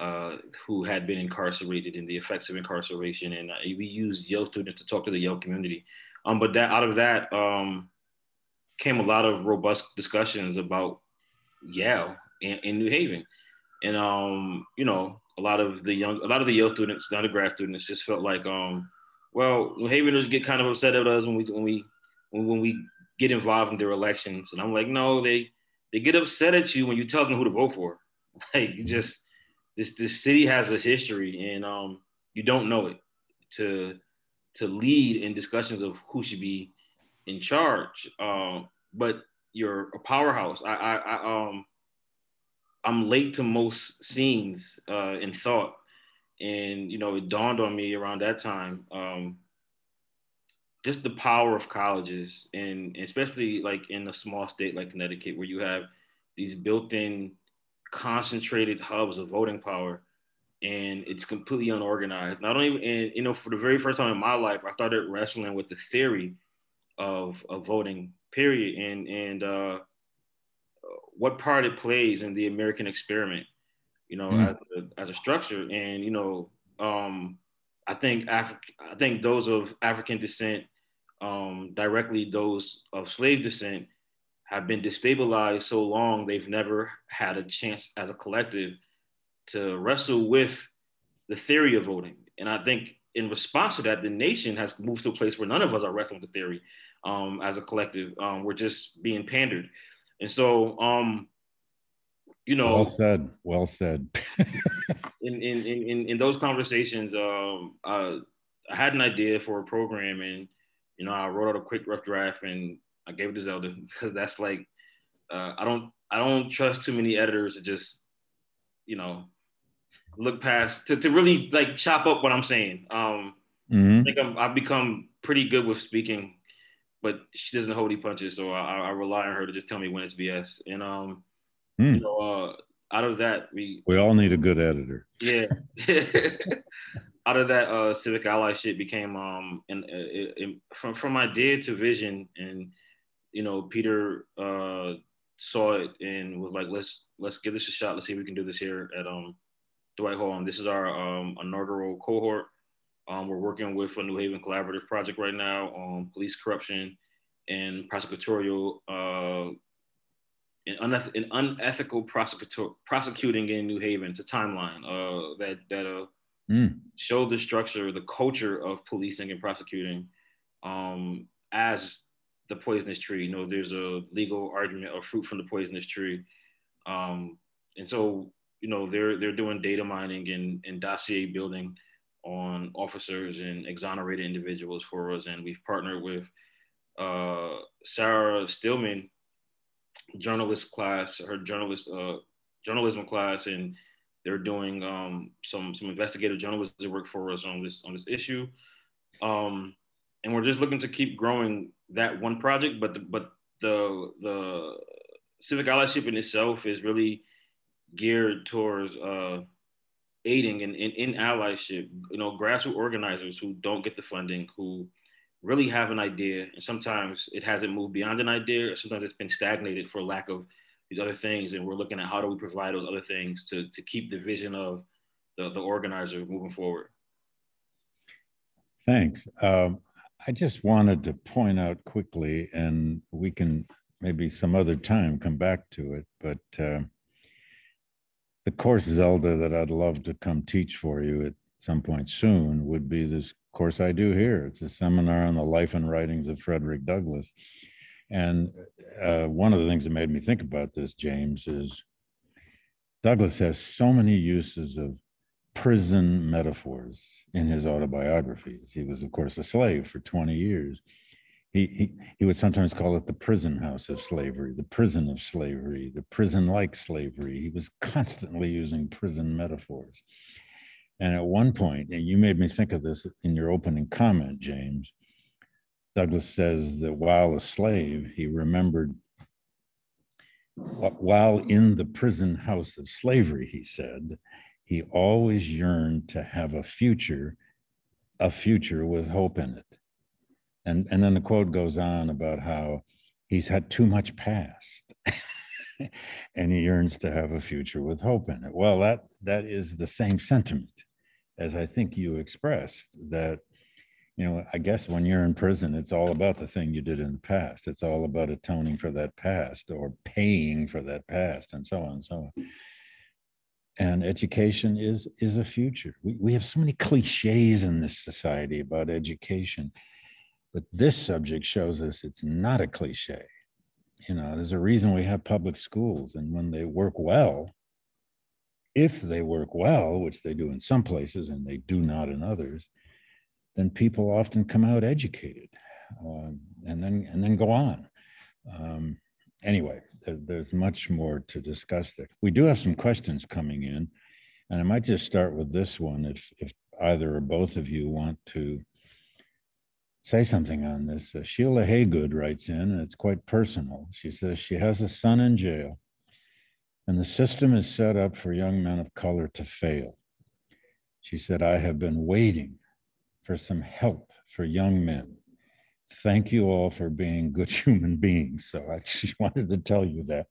uh, who had been incarcerated and the effects of incarceration. And uh, we used Yale students to talk to the Yale community. Um, but that out of that um, came a lot of robust discussions about Yale in, in New Haven. And um, you know a lot of the young a lot of the Yale students not the undergrad students just felt like um, well, Haveners get kind of upset at us when we when we when we get involved in their elections, and I'm like, no, they they get upset at you when you tell them who to vote for. [laughs] Like, just this this city has a history, and um, you don't know it to to lead in discussions of who should be in charge. Um, but you're a powerhouse. I, I, I um, I'm late to most scenes uh, in thought and you know it dawned on me around that time um, just the power of colleges and especially like in a small state like connecticut where you have these built-in concentrated hubs of voting power and it's completely unorganized. Not only and you know for the very first time in my life i started wrestling with the theory of, of voting period. And and uh, what part it plays in the american experiment you know, mm. as, a, as a structure. And, you know, um, I think Afri- I think those of African descent, um, directly those of slave descent, have been destabilized so long they've never had a chance as a collective to wrestle with the theory of voting. And I think in response to that, the nation has moved to a place where none of us are wrestling with the theory um, as a collective. Um, we're just being pandered. And so um, you know well said well said. [laughs] in, in in in those conversations um uh, i had an idea for a program and you know i wrote out a quick rough draft and i gave it to zelda. [laughs] Because that's like uh, i don't i don't trust too many editors to just you know look past to, to really like chop up what i'm saying. Um mm-hmm. i think i have become pretty good with speaking but she doesn't hold any punches so I, I rely on her to just tell me when it's bs and um Mm. You know, uh, out of that, we we all need a good editor. Yeah. [laughs] [laughs] out of that, uh, civic allyship became um, and uh, from from idea to vision, and you know, Peter uh saw it and was like, let's let's give this a shot. Let's see if we can do this here at um Dwight Hall. And this is our um inaugural cohort. Um, we're working with a New Haven collaborative project right now on police corruption and prosecutorial uh, an, uneth- an unethical prosecutor prosecuting in New Haven. It's a timeline uh, that that uh, mm. show the structure, the culture of policing and prosecuting um, as the poisonous tree. You know, there's a legal argument of fruit from the poisonous tree, um, and so you know they're they're doing data mining and, and dossier building on officers and exonerated individuals for us, and we've partnered with uh, Sarah Stillman journalist class, her journalist uh, journalism class, and they're doing um, some some investigative journalism work for us on this on this issue. Um, and we're just looking to keep growing that one project, but the, but the the civic allyship in itself is really geared towards uh, aiding in, in, in allyship, you know, grassroots organizers who don't get the funding, who really have an idea, and sometimes it hasn't moved beyond an idea, sometimes it's been stagnated for lack of these other things. And we're looking at how do we provide those other things to, to keep the vision of the, the organizer moving forward. Thanks. Um, I just wanted to point out quickly, and we can maybe some other time come back to it, but uh, the course Zelda that I'd love to come teach for you at some point soon would be this course I do here. It's a seminar on the life and writings of Frederick Douglass. And uh, one of the things that made me think about this, James, is Douglass has so many uses of prison metaphors in his autobiographies. He was, of course, a slave for 20 years he, he, he would sometimes call it the prison house of slavery, the prison of slavery, the prison like slavery. He was constantly using prison metaphors. And at one point, and you made me think of this in your opening comment, James, Douglass says that while a slave, he remembered, while in the prison house of slavery, he said, he always yearned to have a future, a future with hope in it. And, and then the quote goes on about how he's had too much past [laughs] and he yearns to have a future with hope in it. Well, that, that is the same sentiment as I think you expressed that, you know, I guess when you're in prison, it's all about the thing you did in the past. It's all about atoning for that past or paying for that past and so on and so on and education is is a future we, we have so many cliches in this society about education but this subject shows us it's not a cliche. You know, there's a reason we have public schools, and when they work well, if they work well, which they do in some places and they do not in others, then people often come out educated, um, and then and then go on. Um, anyway, there, there's much more to discuss there. We do have some questions coming in, and I might just start with this one if if either or both of you want to say something on this. Uh, Sheila Haygood writes in, and it's quite personal. She says she has a son in jail, and the system is set up for young men of color to fail. She said, I have been waiting for some help for young men. Thank you all for being good [laughs] human beings. So I just [laughs] wanted to tell you that.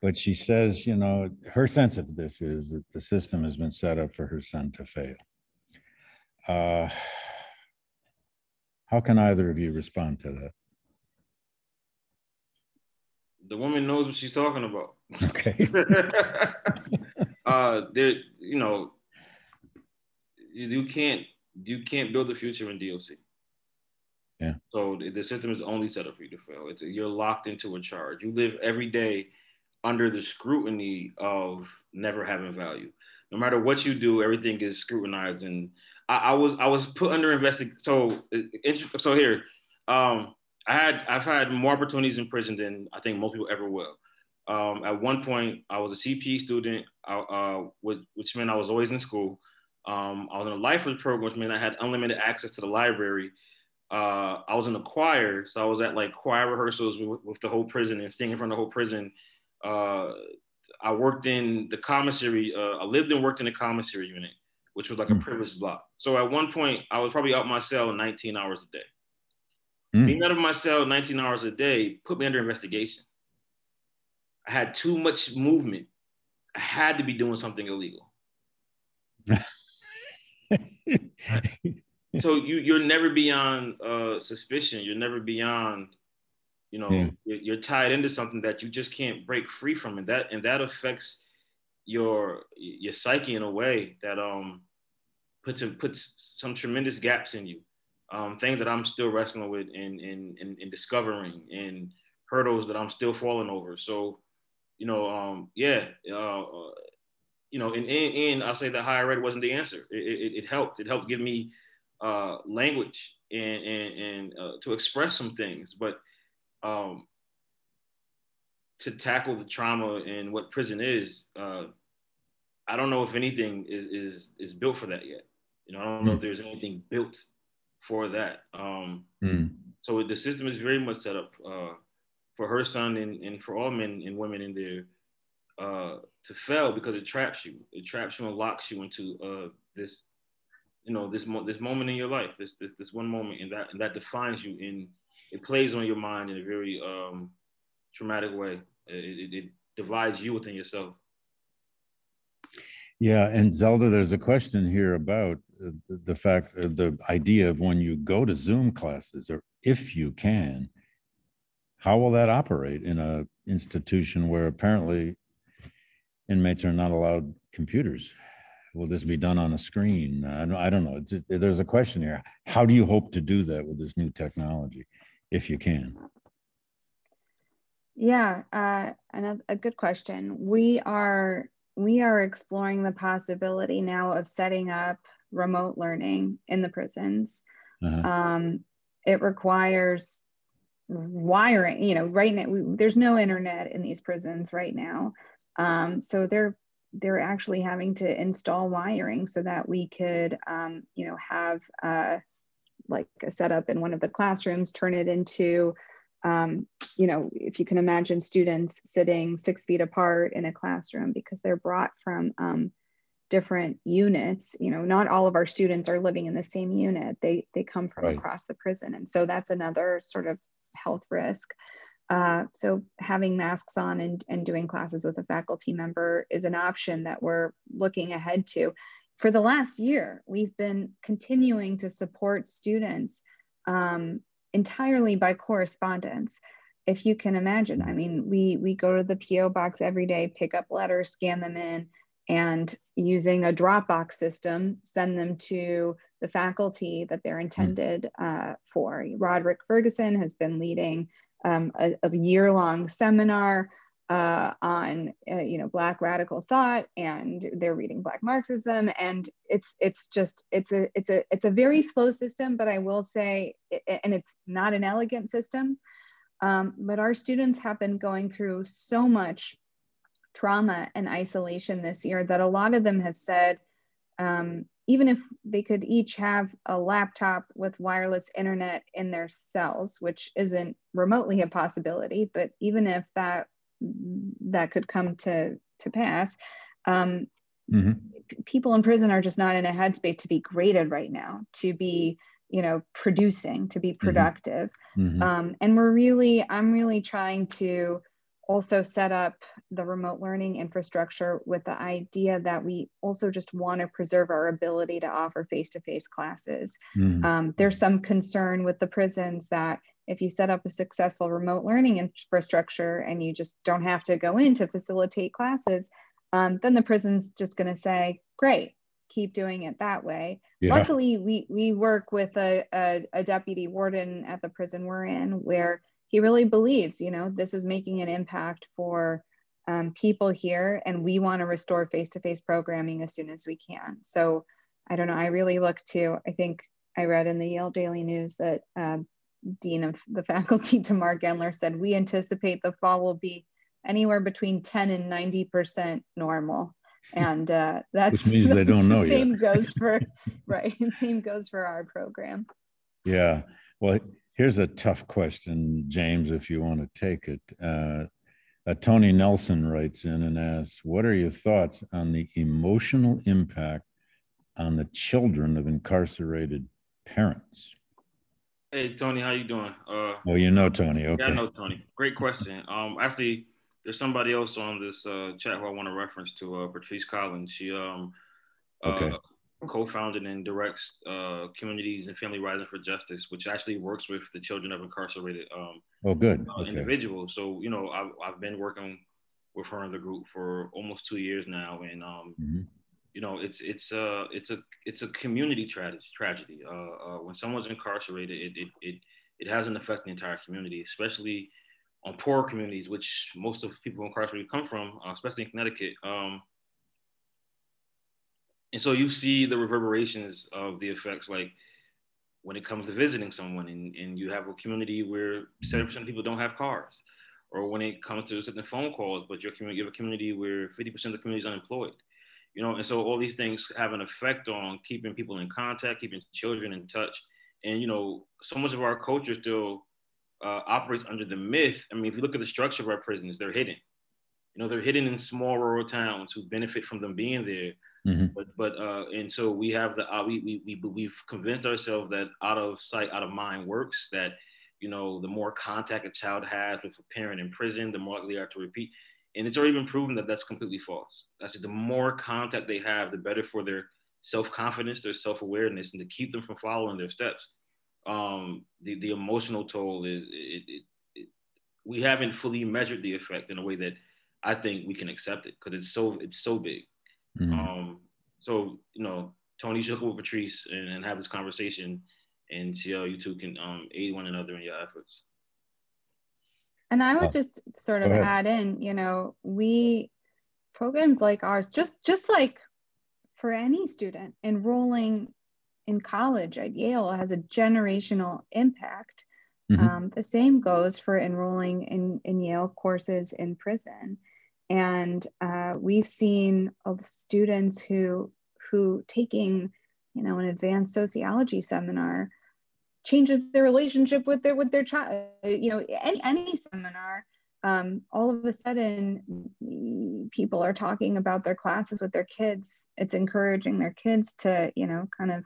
But she says, you know, her sense of this is that the system has been set up for her son to fail. Uh, how can either of you respond to that? The woman knows what she's talking about. Okay. [laughs] [laughs] uh, there, you know, you can't you can't build a future in DOC. Yeah. So the system is only set up for you to fail. It's you're locked into a charge. You live every day under the scrutiny of never having value. No matter what you do, everything is scrutinized and I, I was I was put under investigation. So so here, um, I had I've had more opportunities in prison than I think most people ever will. Um, at one point, I was a CPE student, uh, which meant I was always in school. Um, I was in a lifers program, which meant I had unlimited access to the library. Uh, I was in the choir, so I was at like choir rehearsals with, with the whole prison and singing from the whole prison. Uh, I worked in the commissary. Uh, I lived and worked in the commissary unit which was like a hmm. privileged block. So at one point, I was probably out my cell 19 hours a day. Mm. Being out of my cell 19 hours a day put me under investigation. I had too much movement. I had to be doing something illegal. [laughs] so you you're never beyond uh, suspicion. You're never beyond, you know, yeah. you're, tied into something that you just can't break free from, and that and that affects your your psyche in a way that um puts in, puts some tremendous gaps in you. Um, things that I'm still wrestling with and and, and, and discovering and hurdles that I'm still falling over. So, you know, um, yeah, uh, you know, and, and, I'll say that higher ed wasn't the answer. It, it, it helped. It helped give me uh, language and and, and uh, to express some things. But um, to tackle the trauma and what prison is, uh, I don't know if anything is is is built for that yet. You know, I don't know if there's anything built for that. Um, Mm. so the system is very much set up uh, for her son and, and for all men and women in there uh, to fail because it traps you. It traps you and locks you into uh, this, you know, this mo- this moment in your life, this this this one moment, and that and that defines you. And it plays on your mind in a very um, traumatic way. It, it, it divides you within yourself. Yeah, and Zelda, there's a question here about uh, the, the fact, uh, the idea of when you go to Zoom classes, or if you can, how will that operate in a institution where apparently inmates are not allowed computers? Will this be done on a screen? I don't, know. It's- There's a question here. How do you hope to do that with this new technology, if you can? Yeah, uh, another a good question. We are we are exploring the possibility now of setting up remote learning in the prisons. Uh-huh. Um, it requires wiring. You know, right now we, there's no internet in these prisons right now, um, so they're they're actually having to install wiring so that we could, um, you know, have uh, like a setup in one of the classrooms, turn it into um, you know, if you can imagine students sitting six feet apart in a classroom because they're brought from um, different units, you know, not all of our students are living in the same unit. They they come from Right. across the prison, and so that's another sort of health risk. Uh, so having masks on and, and doing classes with a faculty member is an option that we're looking ahead to. For the last year, we've been continuing to support students um, entirely by correspondence. If you can imagine, I mean, we we go to the PO box every day, pick up letters, scan them in, and using a Dropbox system, send them to the faculty that they're intended uh, for. Roderick Ferguson has been leading um, a, a year-long seminar uh, on uh, you know Black radical thought, and they're reading Black Marxism, and it's it's just it's a it's a it's a very slow system, but I will say, and it's not an elegant system, um, but our students have been going through so much trauma and isolation this year that a lot of them have said. Um, even if they could each have a laptop with wireless internet in their cells, which isn't remotely a possibility, but even if that that could come to to pass, um, Mhm. p- people in prison are just not in a headspace to be graded right now, to be you know producing, to be productive, Mhm. um, and we're really i'm really trying to also set up the remote learning infrastructure with the idea that we also just want to preserve our ability to offer face-to-face classes Mhm. um, there's some concern with the prisons that if you set up a successful remote learning infrastructure and you just don't have to go in to facilitate classes um, then the prison's just going to say great keep doing it that way Yeah. luckily we we work with a, a, a deputy warden at the prison we're in where he really believes you know this is making an impact for um, people here and we want to restore face-to-face programming as soon as we can so i don't know i really look to i think i read in the yale daily news that um, dean of the [laughs] faculty Tamar Gendler said we anticipate the fall will be anywhere between 10 and 90 percent normal [laughs] and uh, that's means they [laughs] don't know yet. same goes for right same goes for our program Yeah. Well, here's a tough question, James, if you want to take it. Uh, uh, Tony Nelson writes in and asks, What are your thoughts on the emotional impact on the children of incarcerated parents? Hey Tony, how you doing? Uh, Well, you know, Tony. Yeah, I know Tony. Great question. Um, actually, there's somebody else on this uh, chat who I want to reference to, uh, Patrice Collins. She um, Okay. Uh, co-founded and directs uh, Communities and Family Rising for Justice, which actually works with the children of incarcerated um, Oh, good. uh, Okay. individuals. So, you know, I've, I've been working with her in the group for almost two years now, and um, Mhm. you know, it's it's a it's a it's a community tragedy. Tragedy. Uh, uh, when someone's incarcerated, it, it it it has an effect on the entire community, especially on poor communities, which most of people incarcerated come from, uh, especially in Connecticut. Um, and so you see the reverberations of the effects, like when it comes to visiting someone, and, and you have a community where 70% of people don't have cars, or when it comes to certain phone calls, but your community, you have a community where 50% of the community is unemployed. You know, and so all these things have an effect on keeping people in contact, keeping children in touch. And, you know, so much of our culture still uh, operates under the myth. I mean, if you look at the structure of our prisons, they're hidden. You know, they're hidden in small rural towns who benefit from them being there. Mm-hmm. But but uh, and so we have the uh, we, we we we've convinced ourselves that out of sight, out of mind works. That you know, the more contact a child has with a parent in prison, the more likely they are to repeat. And it's already been proven that that's completely false. That's the more contact they have, the better for their self confidence, their self awareness, and to keep them from following their steps um, the the emotional toll is it, it, it, we haven't fully measured the effect in a way that I think we can accept it because it's so it's so big. Mm-hmm. Um, so you know, Tony, you should look with Patrice and, and, have this conversation and see how you two can um, aid one another in your efforts. And I would just sort of add in, you know, we programs like ours, just just like for any student enrolling in college at Yale has a generational impact. Mm-hmm. Um, the same goes for enrolling in, in Yale courses in prison. And uh, we've seen students who who taking, you know, an advanced sociology seminar changes their relationship with their with their child. You know, any any seminar, um, all of a sudden, people are talking about their classes with their kids. It's encouraging their kids to, you know, kind of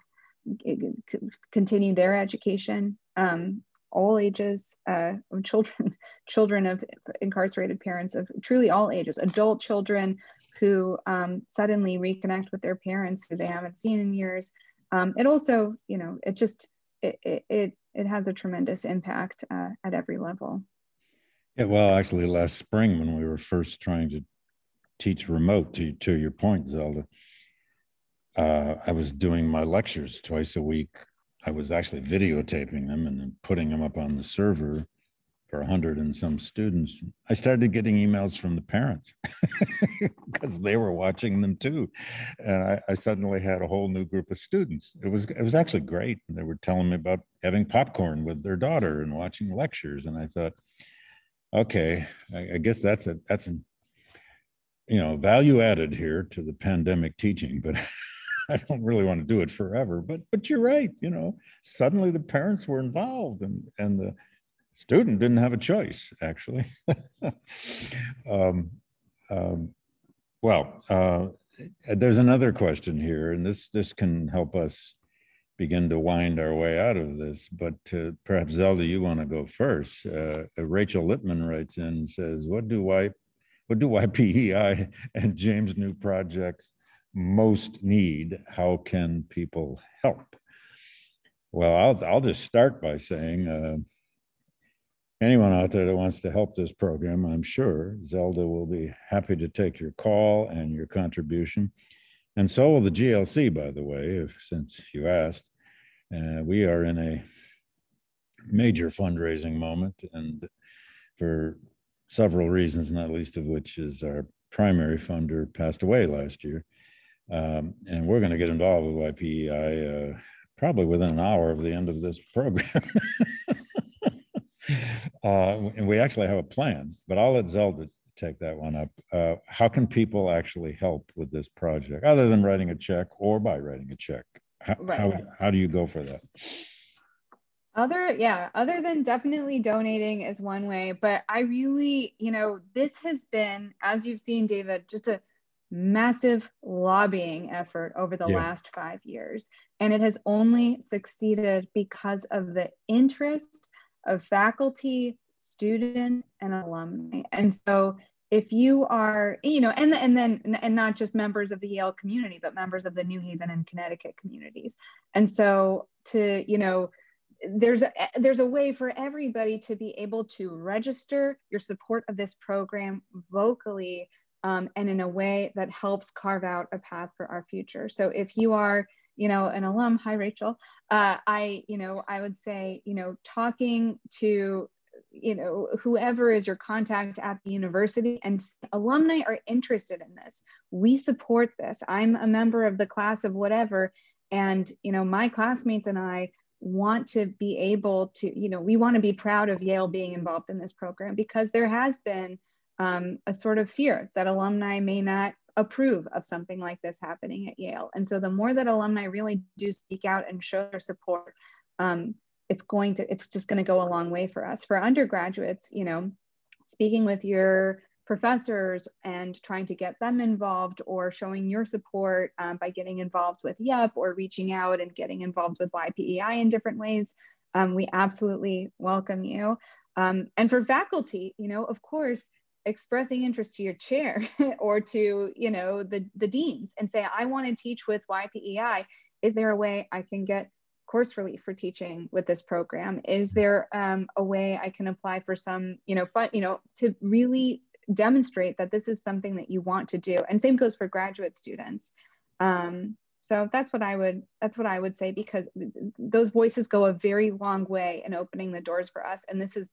continue their education. Um, all ages, uh, children, [laughs] children of incarcerated parents of truly all ages, adult children who um, suddenly reconnect with their parents who they haven't seen in years. Um, it also, you know, it just it it it has a tremendous impact uh, at every level. Yeah, well, actually, last spring when we were first trying to teach remote, to to your point, Zelda, uh, I was doing my lectures twice a week. I was actually videotaping them and then putting them up on the server for a hundred and some students. I started getting emails from the parents [laughs] because they were watching them too, and I, I, suddenly had a whole new group of students. It was it was actually great. They were telling me about having popcorn with their daughter and watching lectures, and I thought, okay, I, I guess that's a that's a you know value added here to the pandemic teaching, but. [laughs] [laughs] I don't really want to do it forever, but but you're right. You know, suddenly the parents were involved, and and the student didn't have a choice. Actually, [laughs] um, um, well, uh, there's another question here, and this this can help us begin to wind our way out of this. But uh, perhaps Zelda, you want to go first. Uh, Rachel Littman writes in and says, "What do I, what do YPEI and James New projects most need, how can people help? Well, I'll, I'll just start by saying uh, anyone out there that wants to help this program, I'm sure Zelda will be happy to take your call and your contribution. And so will the GLC, by the way, if, since you asked. Uh, we are in a major fundraising moment, and for several reasons, not least of which is our primary funder passed away last year. Um, and we're going to get involved with YPEI uh, probably within an hour of the end of this [laughs] program. uh, and we actually have a plan, but I'll let Zelda take that one up. Uh, how can people actually help with this project other than writing a check or by writing a check? How, right. how, how do you go for that? other yeah other than definitely donating is one way but i really you know this has been as you've seen david just a massive lobbying effort over the yeah. last five years. And it has only succeeded because of the interest of faculty, students, and alumni. And so if you are, you know, and, and then, and not just members of the Yale community, but members of the New Haven and Connecticut communities. And so to, you know, there's a, there's a way for everybody to be able to register your support of this program vocally um, and in a way that helps carve out a path for our future. So if you are, you know, an alum, hi Rachel, uh, I, you know, I would say, you know, talking to, you know, whoever is your contact at the university and alumni are interested in this. We support this. I'm a member of the class of whatever. And, you know, my classmates and I want to be able to, you know, we want to be proud of Yale being involved in this program because there has been um, a sort of fear that alumni may not approve of something like this happening at Yale. And so the more that alumni really do speak out and show their support, um, it's going to, it's just going to go a long way for us. For undergraduates, you know, speaking with your professors and trying to get them involved or showing your support um, by getting involved with YEP or reaching out and getting involved with YPEI in different ways, um, we absolutely welcome you. Um, and for faculty, you know, of course, expressing interest to your chair [laughs] or to, you know, the, the deans and say, I want to teach with YPEI. Is there a way I can get course relief for teaching with this program? Is there um, a way I can apply for some, you know, fun, you know, to really demonstrate that this is something that you want to do. And same goes for graduate students. Um, so that's what I would that's what I would say because those voices go a very long way in opening the doors for us. And this has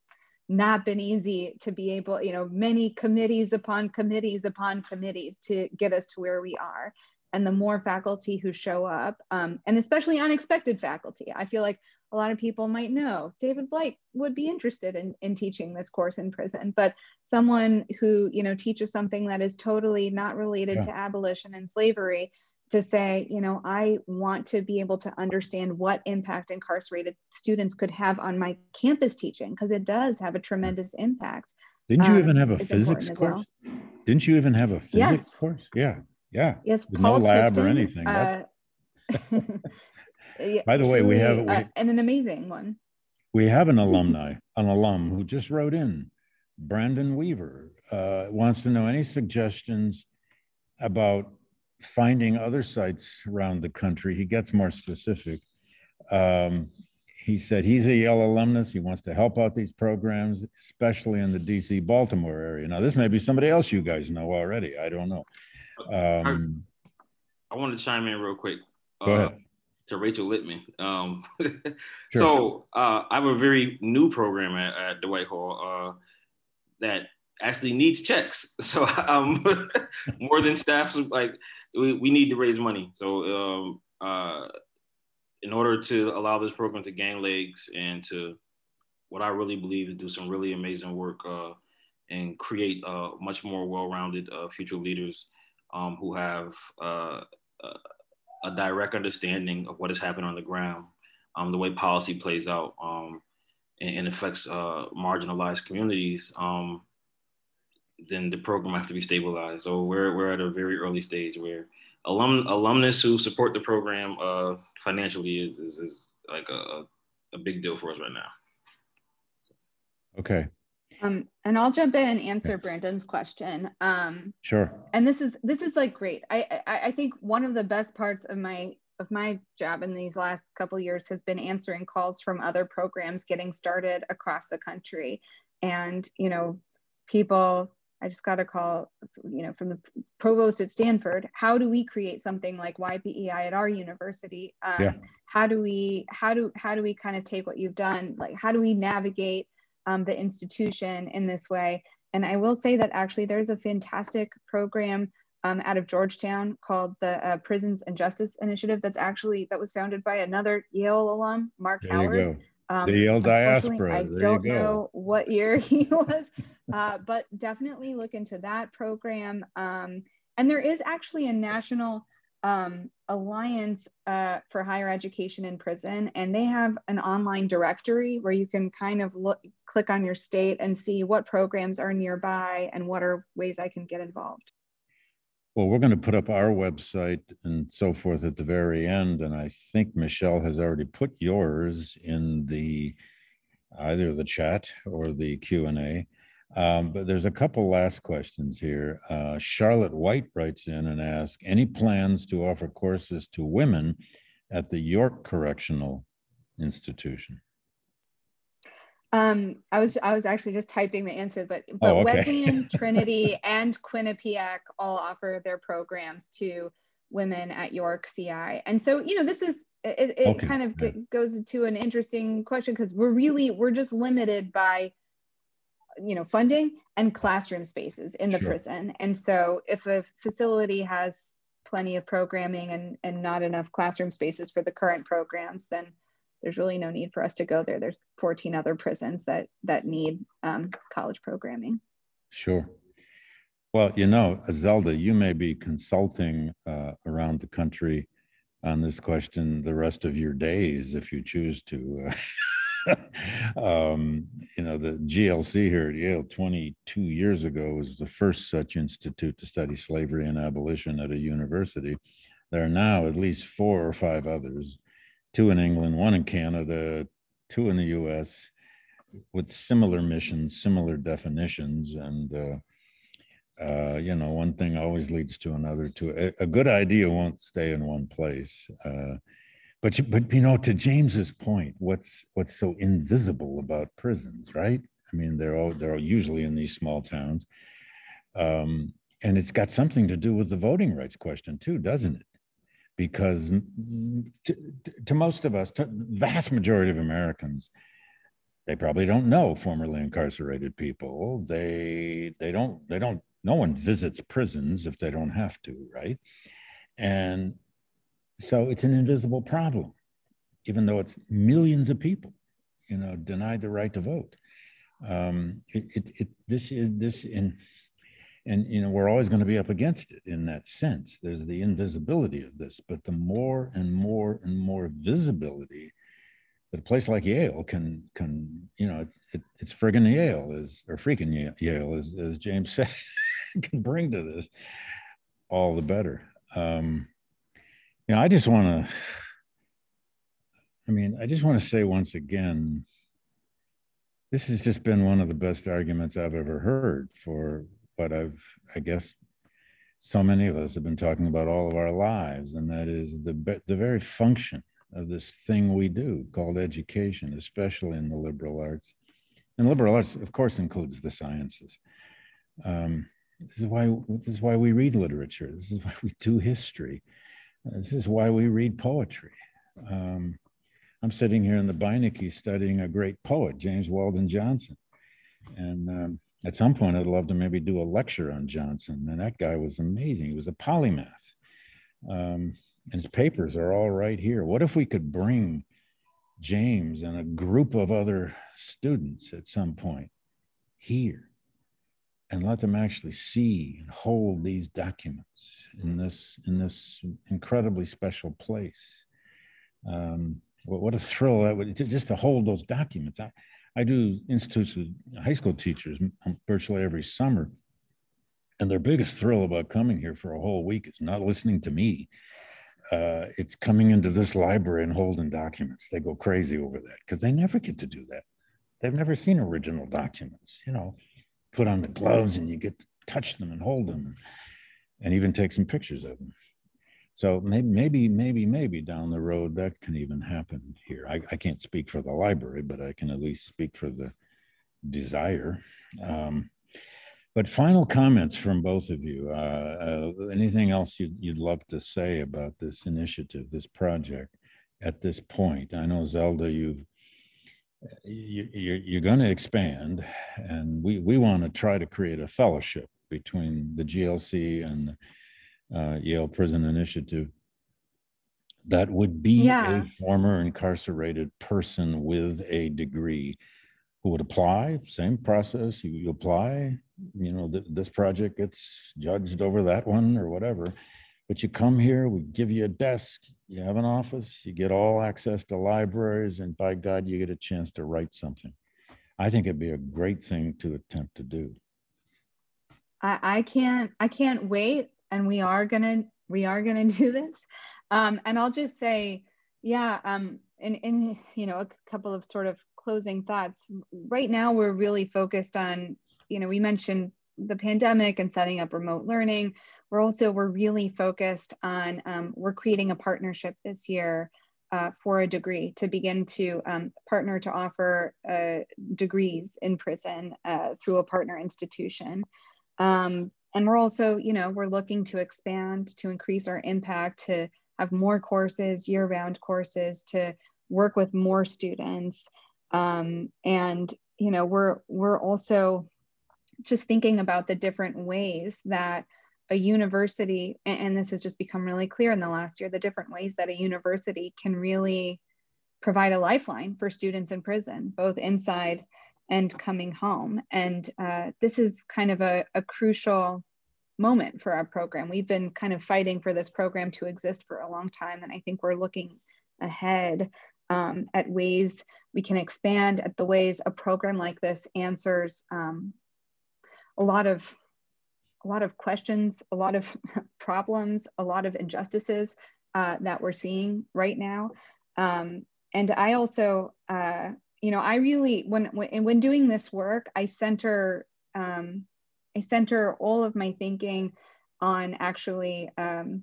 not been easy to be able, you know, many committees upon committees upon committees to get us to where we are and the more faculty who show up, um, and especially unexpected faculty. I feel like a lot of people might know David Blight would be interested in, in teaching this course in prison, but someone who, you know, teaches something that is totally not related yeah. to abolition and slavery to say, you know, I want to be able to understand what impact incarcerated students could have on my campus teaching, because it does have a tremendous impact. Didn't you um, even have a physics course? Well. Didn't you even have a physics yes. course? Yeah. Yeah. Yes. No lab Tipton, or anything. Uh, [laughs] By the way, we have we, uh, and an amazing one. We have an [laughs] alumni, an alum who just wrote in. Brandon Weaver uh, wants to know any suggestions about finding other sites around the country. He gets more specific. Um, he said he's a Yale alumnus. He wants to help out these programs, especially in the DC Baltimore area. Now, this may be somebody else you guys know already. I don't know. Um, I, I want to chime in real quick. Go uh, ahead. To Rachel Littman. Um, [laughs] sure. So uh, I have a very new program at, at Dwight Hall uh, that actually needs checks. [laughs] So um, [laughs] more than staff, like we, we need to raise money. So um, uh, in order to allow this program to gain legs and to what I really believe to do some really amazing work uh, and create uh, much more well-rounded uh, future leaders um, who have uh, a direct understanding of what is happening on the ground, um, the way policy plays out, um, and, and, affects uh, marginalized communities, um, then the program has to be stabilized. So we're, we're at a very early stage where alum, alumnus who support the program uh, financially is, is, is like a, a big deal for us right now. Okay. Um, and I'll jump in and answer Brandon's question. Um, sure. And this is this is like great. I, I I think one of the best parts of my of my job in these last couple years has been answering calls from other programs getting started across the country, and you know, people. I just got a call, you know, from the provost at Stanford. How do we create something like YPEI at our university? Um, yeah. How do we how do how do we kind of take what you've done? Like, how do we navigate um, the institution in this way. And I will say that actually there's a fantastic program um, out of Georgetown called the uh, Prisons and Justice Initiative. That's actually that was founded by another Yale alum, Marc there Howard. Um, the Yale diaspora. I there don't know what year [laughs] he was, uh, but definitely look into that program. Um, and there is actually a national um, Alliance uh, for Higher Education in Prison, and they have an online directory where you can kind of look, click on your state and see what programs are nearby and what are ways I can get involved. Well, we're going to put up our website and so forth at the very end, and I think Michelle has already put yours in the either the chat or the Q and A. Um, but there's a couple last questions here. Uh, Charlotte White writes in and asks, any plans to offer courses to women at the York Correctional Institution? Um, I was I was actually just typing the answer, but but oh, okay. Wesleyan, [laughs] Trinity, and Quinnipiac all offer their programs to women at York CI. And so, you know, this is it, it okay. kind of yeah. goes to an interesting question because we're really we're just limited by you know funding and classroom spaces in the sure. prison and so if a facility has plenty of programming and, and not enough classroom spaces for the current programs then there's really no need for us to go there. There's 14 other prisons that that need um, college programming. Sure. Well, you know, Zelda, you may be consulting uh, around the country on this question the rest of your days if you choose to. [laughs] um, you know, the GLC here at Yale 22 years ago was the first such institute to study slavery and abolition at a university. There are now at least four or five others, two in England, one in Canada, two in the US, with similar missions, similar definitions, and uh, uh, you know, one thing always leads to another. To a, a good idea won't stay in one place. Uh, but you, but you know, to James's point, what's what's so invisible about prisons, right? I mean, they're all they're all usually in these small towns, um, and it's got something to do with the voting rights question too, doesn't it? Because to, to most of us, to vast majority of Americans, they probably don't know formerly incarcerated people. They they don't they don't no one visits prisons if they don't have to, right? And so it's an invisible problem, even though it's millions of people, you know, denied the right to vote. Um, it, it, it, this is this in, and you know, we're always going to be up against it in that sense. There's the invisibility of this, but the more and more and more visibility that a place like Yale can can you know it's it, it's friggin' Yale is or freaking Yale as as James [laughs] said can bring to this, all the better. Um, you know, I just want to, I mean, I just want to say once again, this has just been one of the best arguments I've ever heard for what I've, I guess, so many of us have been talking about all of our lives, and that is the the very function of this thing we do called education, especially in the liberal arts. And liberal arts, of course, includes the sciences. Um, this is why this is why we read literature. This is why we do history. This is why we read poetry. Um, I'm sitting here in the Beinecke studying a great poet, James Weldon Johnson. And um, at some point, I'd love to maybe do a lecture on Johnson. And that guy was amazing. He was a polymath. Um, and his papers are all right here. What if we could bring James and a group of other students at some point here and let them actually see and hold these documents in this in this incredibly special place. Um, what, a thrill that would just to hold those documents. I, I do institutes with high school teachers virtually every summer, and their biggest thrill about coming here for a whole week is not listening to me. Uh, it's coming into this library and holding documents. They go crazy over that because they never get to do that. They've never seen original documents, you know put on the gloves and you get to touch them and hold them and even take some pictures of them. So maybe, maybe, maybe, maybe down the road that can even happen here. I, I can't speak for the library, but I can at least speak for the desire. Um, but final comments from both of you. Uh, uh, anything else you'd, you'd love to say about this initiative, this project at this point? I know Zelda, you've you, you're, you're going to expand, and we, we want to try to create a fellowship between the GLC and the uh, Yale Prison Initiative that would be yeah. a former incarcerated person with a degree who would apply same process you, you apply you know th- this project gets judged over that one or whatever but you come here, we give you a desk, you have an office, you get all access to libraries, and by God, you get a chance to write something. I think it'd be a great thing to attempt to do. I, I can't I can't wait, and we are gonna we are gonna [laughs] do this. Um, and I'll just say, yeah, um, in in you know a couple of sort of closing thoughts. Right now, we're really focused on you know we mentioned the pandemic and setting up remote learning we're also we're really focused on um, we're creating a partnership this year uh, for a degree to begin to um, partner to offer uh, degrees in prison uh, through a partner institution um, and we're also you know we're looking to expand to increase our impact to have more courses year-round courses to work with more students. Um, and you know we're we're also just thinking about the different ways that a university, and this has just become really clear in the last year, the different ways that a university can really provide a lifeline for students in prison, both inside and coming home. And uh, this is kind of a, a crucial moment for our program. We've been kind of fighting for this program to exist for a long time, and I think we're looking ahead um, at ways we can expand, at the ways a program like this answers um, a lot of a lot of questions, a lot of [laughs] problems, a lot of injustices uh, that we're seeing right now. Um, and I also, uh, you know, I really when when when doing this work, I center um, I center all of my thinking on actually um,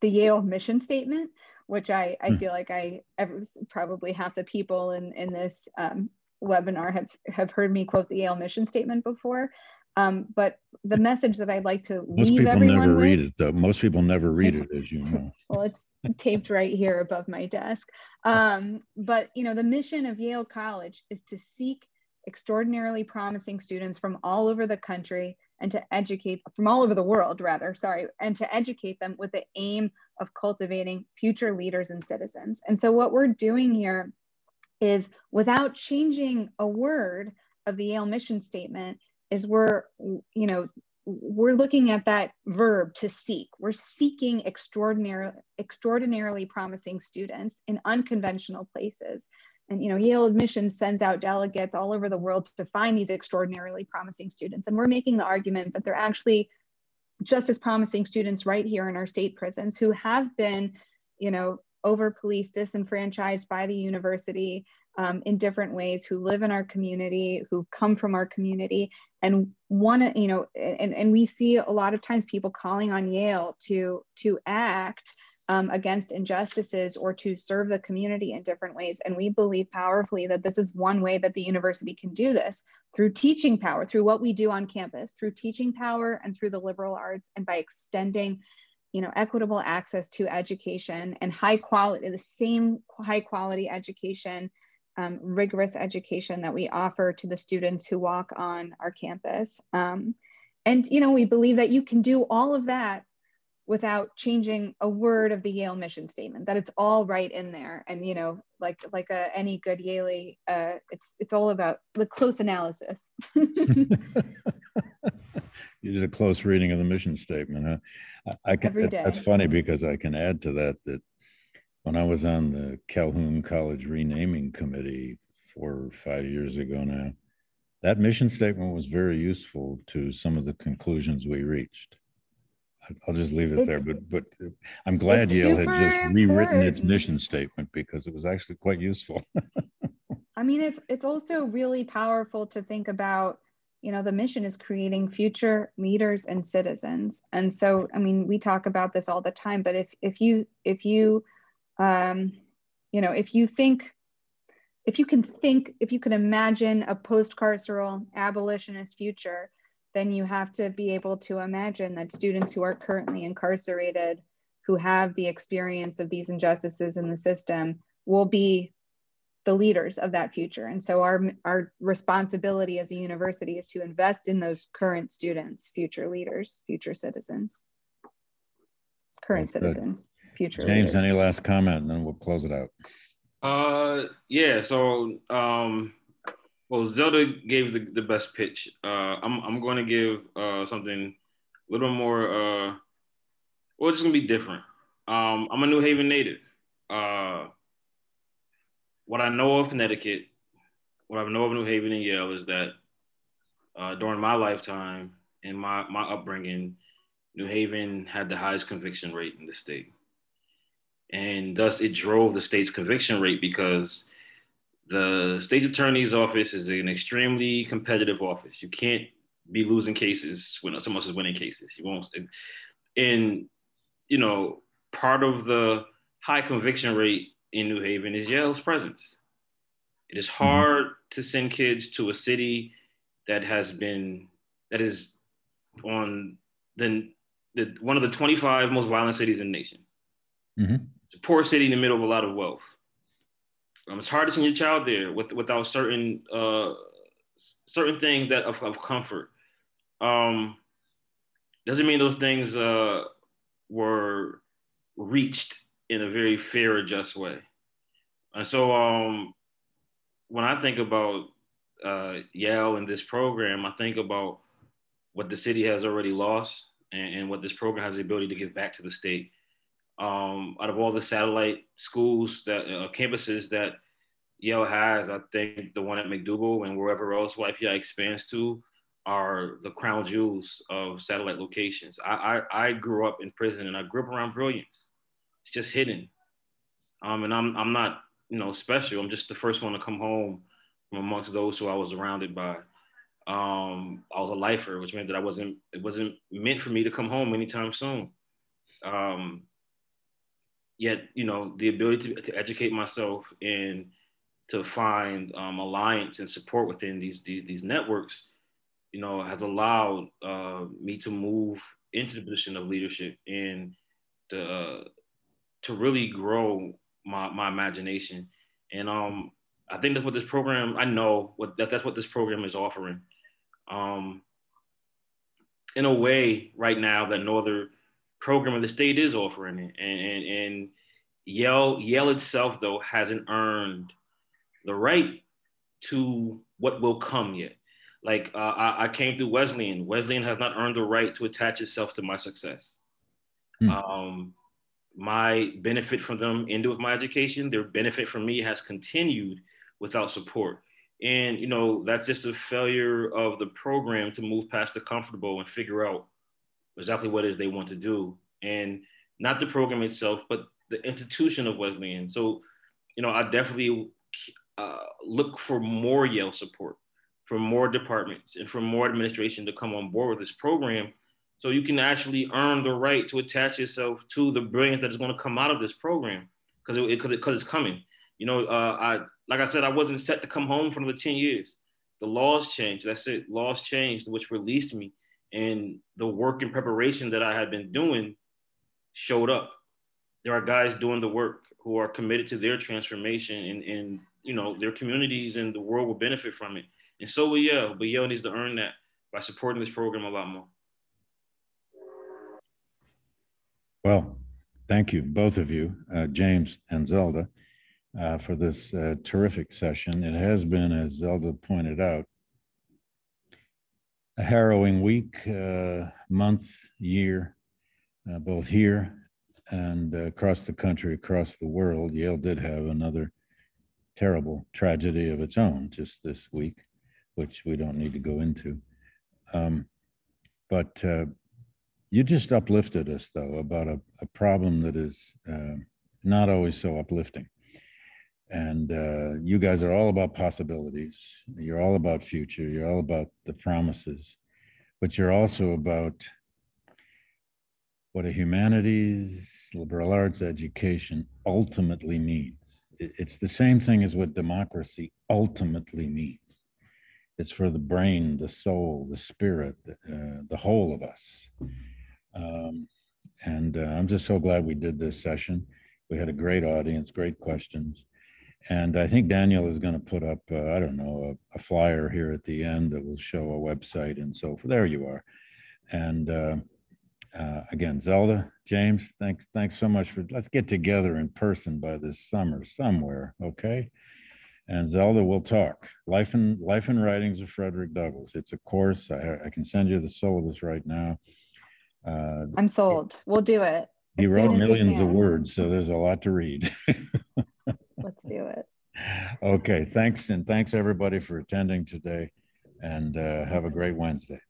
the Yale mission statement, which I, I mm. feel like I ever, probably half the people in, in this um, webinar have, have heard me quote the Yale mission statement before. Um, but the message that I'd like to Most leave people everyone never with, read it, though. Most people never read it, as you [laughs] know. well, it's taped right here above my desk. Um, but you know, the mission of Yale College is to seek extraordinarily promising students from all over the country and to educate from all over the world rather sorry and to educate them with the aim of cultivating future leaders and citizens and so what we're doing here is without changing a word of the yale mission statement is we're you know we're looking at that verb to seek. We're seeking extraordinary extraordinarily promising students in unconventional places. And you know yale admissions sends out delegates all over the world to find these extraordinarily promising students. And we're making the argument that they're actually just as promising students right here in our state prisons who have been you know over policed disenfranchised by the university um, in different ways who live in our community who come from our community and want to you know and, and we see a lot of times people calling on yale to to act um, against injustices or to serve the community in different ways. And we believe powerfully that this is one way that the university can do this through teaching power, through what we do on campus, through teaching power and through the liberal arts, and by extending you know, equitable access to education and high quality, the same high quality education, um, rigorous education that we offer to the students who walk on our campus. Um, and, you know, we believe that you can do all of that without changing a word of the Yale mission statement, that it's all right in there. And, you know, like, like a, any good Yale, uh, it's, it's all about the close analysis. [laughs] you did a close reading of the mission statement, huh? I, can, Every day. that's funny because I can add to that, that when I was on the Calhoun College renaming committee four or five years ago now, that mission statement was very useful to some of the conclusions we reached. I'll just leave it there. But but I'm glad Yale had just super rewritten its mission statement because it was actually quite useful. [laughs] I mean, it's it's also really powerful to think about. You know, the mission is creating future leaders and citizens, and so I mean, we talk about this all the time. But if if you if you, um, you know, if you think, if you can think, if you can imagine a post-carceral abolitionist future, then you have to be able to imagine that students who are currently incarcerated, who have the experience of these injustices in the system, will be the leaders of that future. And so our, our responsibility as a university is to invest in those current students, future leaders, future citizens, current said. citizens, future James, leaders. any last comment and then we'll close it out. Uh, yeah. So, um, well, Zelda gave the, the best pitch. Uh, I'm I'm going to give uh something a little more uh, well, it's gonna be different. Um, I'm a New Haven native. Uh, what I know of Connecticut, what I know of New Haven and Yale is that uh, during my lifetime and my my upbringing, New Haven had the highest conviction rate in the state and thus it drove the state's conviction rate because the state's attorney's office is an extremely competitive office. You can't be losing cases when someone else is winning cases. You won't. And you know, part of the high conviction rate in New Haven is Yale's presence. It is hard to send kids to a city that has been that is on the, the one of the 25 most violent cities in the nation. Mhm. It's a poor city in the middle of a lot of wealth. Um, it's hard to send your child there with, without certain uh, certain things that of, of comfort. Um, doesn't mean those things uh, were reached in a very fair or just way. And so um, when I think about uh, Yale and this program, I think about what the city has already lost and, and, what this program has the ability to give back to the state. Um, out of all the satellite schools that uh, campuses that Yale has, I think the one at McDougall and wherever else YPI expands to are the crown jewels of satellite locations. I, I, I grew up in prison and I grew up around brilliance. It's just hidden. Um, and I'm, I'm not, you know, special. I'm just the first one to come home from amongst those who I was surrounded by. Um, I was a lifer, which meant that I wasn't, it wasn't meant for me to come home anytime soon. Um, yet, you know, the ability to, to educate myself and to find um, alliance and support within these, these, these networks, you know, has allowed uh, me to move into the position of leadership and to, uh, to really grow my, my imagination. And um, I think that's what this program, I know what that, that's what this program is offering. Um, in a way, right now, that no other program in the state is offering it. And, and, and Yale, Yale itself, though, hasn't earned the right to what will come yet. Like uh, I, I, came through Wesleyan. Wesleyan has not earned the right to attach itself to my success. Hmm. Um, my benefit from them ended with my education. Their benefit from me has continued without support. And you know that's just a failure of the program to move past the comfortable and figure out exactly what it is they want to do, and not the program itself, but the institution of Wesleyan. So, you know, I definitely uh, look for more Yale support, for more departments, and for more administration to come on board with this program so you can actually earn the right to attach yourself to the brilliance that is going to come out of this program because it, it, cause it's coming. You know, uh, I like I said, I wasn't set to come home for another 10 years. The laws changed. That's it. Laws changed, which released me. And the work and preparation that I had been doing showed up. There are guys doing the work who are committed to their transformation and, and you know, their communities and the world will benefit from it. And so will Yale, but Yale needs to earn that by supporting this program a lot more. Well, thank you, both of you, uh, James and Zelda, uh, for this uh, terrific session. It has been, as Zelda pointed out, a harrowing week, uh, month, year, uh, both here and uh, across the country, across the world. Yale did have another terrible tragedy of its own just this week, which we don't need to go into. Um, but you just uplifted us, though, about a, a problem that is uh, not always so uplifting. And uh, you guys are all about possibilities. You're all about future. You're all about the promises. But you're also about what a humanities, liberal arts education ultimately means. It's the same thing as what democracy ultimately means. It's for the brain, the soul, the spirit, uh, the whole of us. Um, and uh, I'm just so glad we did this session. We had a great audience, great questions. And I think Daniel is going to put up, uh, I don't know, a, a, flyer here at the end that will show a website and so forth. There you are. And uh, uh, again, Zelda, James, thanks, thanks so much for. Let's get together in person by this summer somewhere, okay? And Zelda, we'll talk. Life and Life and Writings of Frederick Douglass. It's a course. I, I can send you the syllabus right now. Uh, I'm sold. We'll do it. He wrote millions of words, so there's a lot to read. [laughs] Let's do it. Okay, thanks. And thanks everybody for attending today and uh, have a great Wednesday.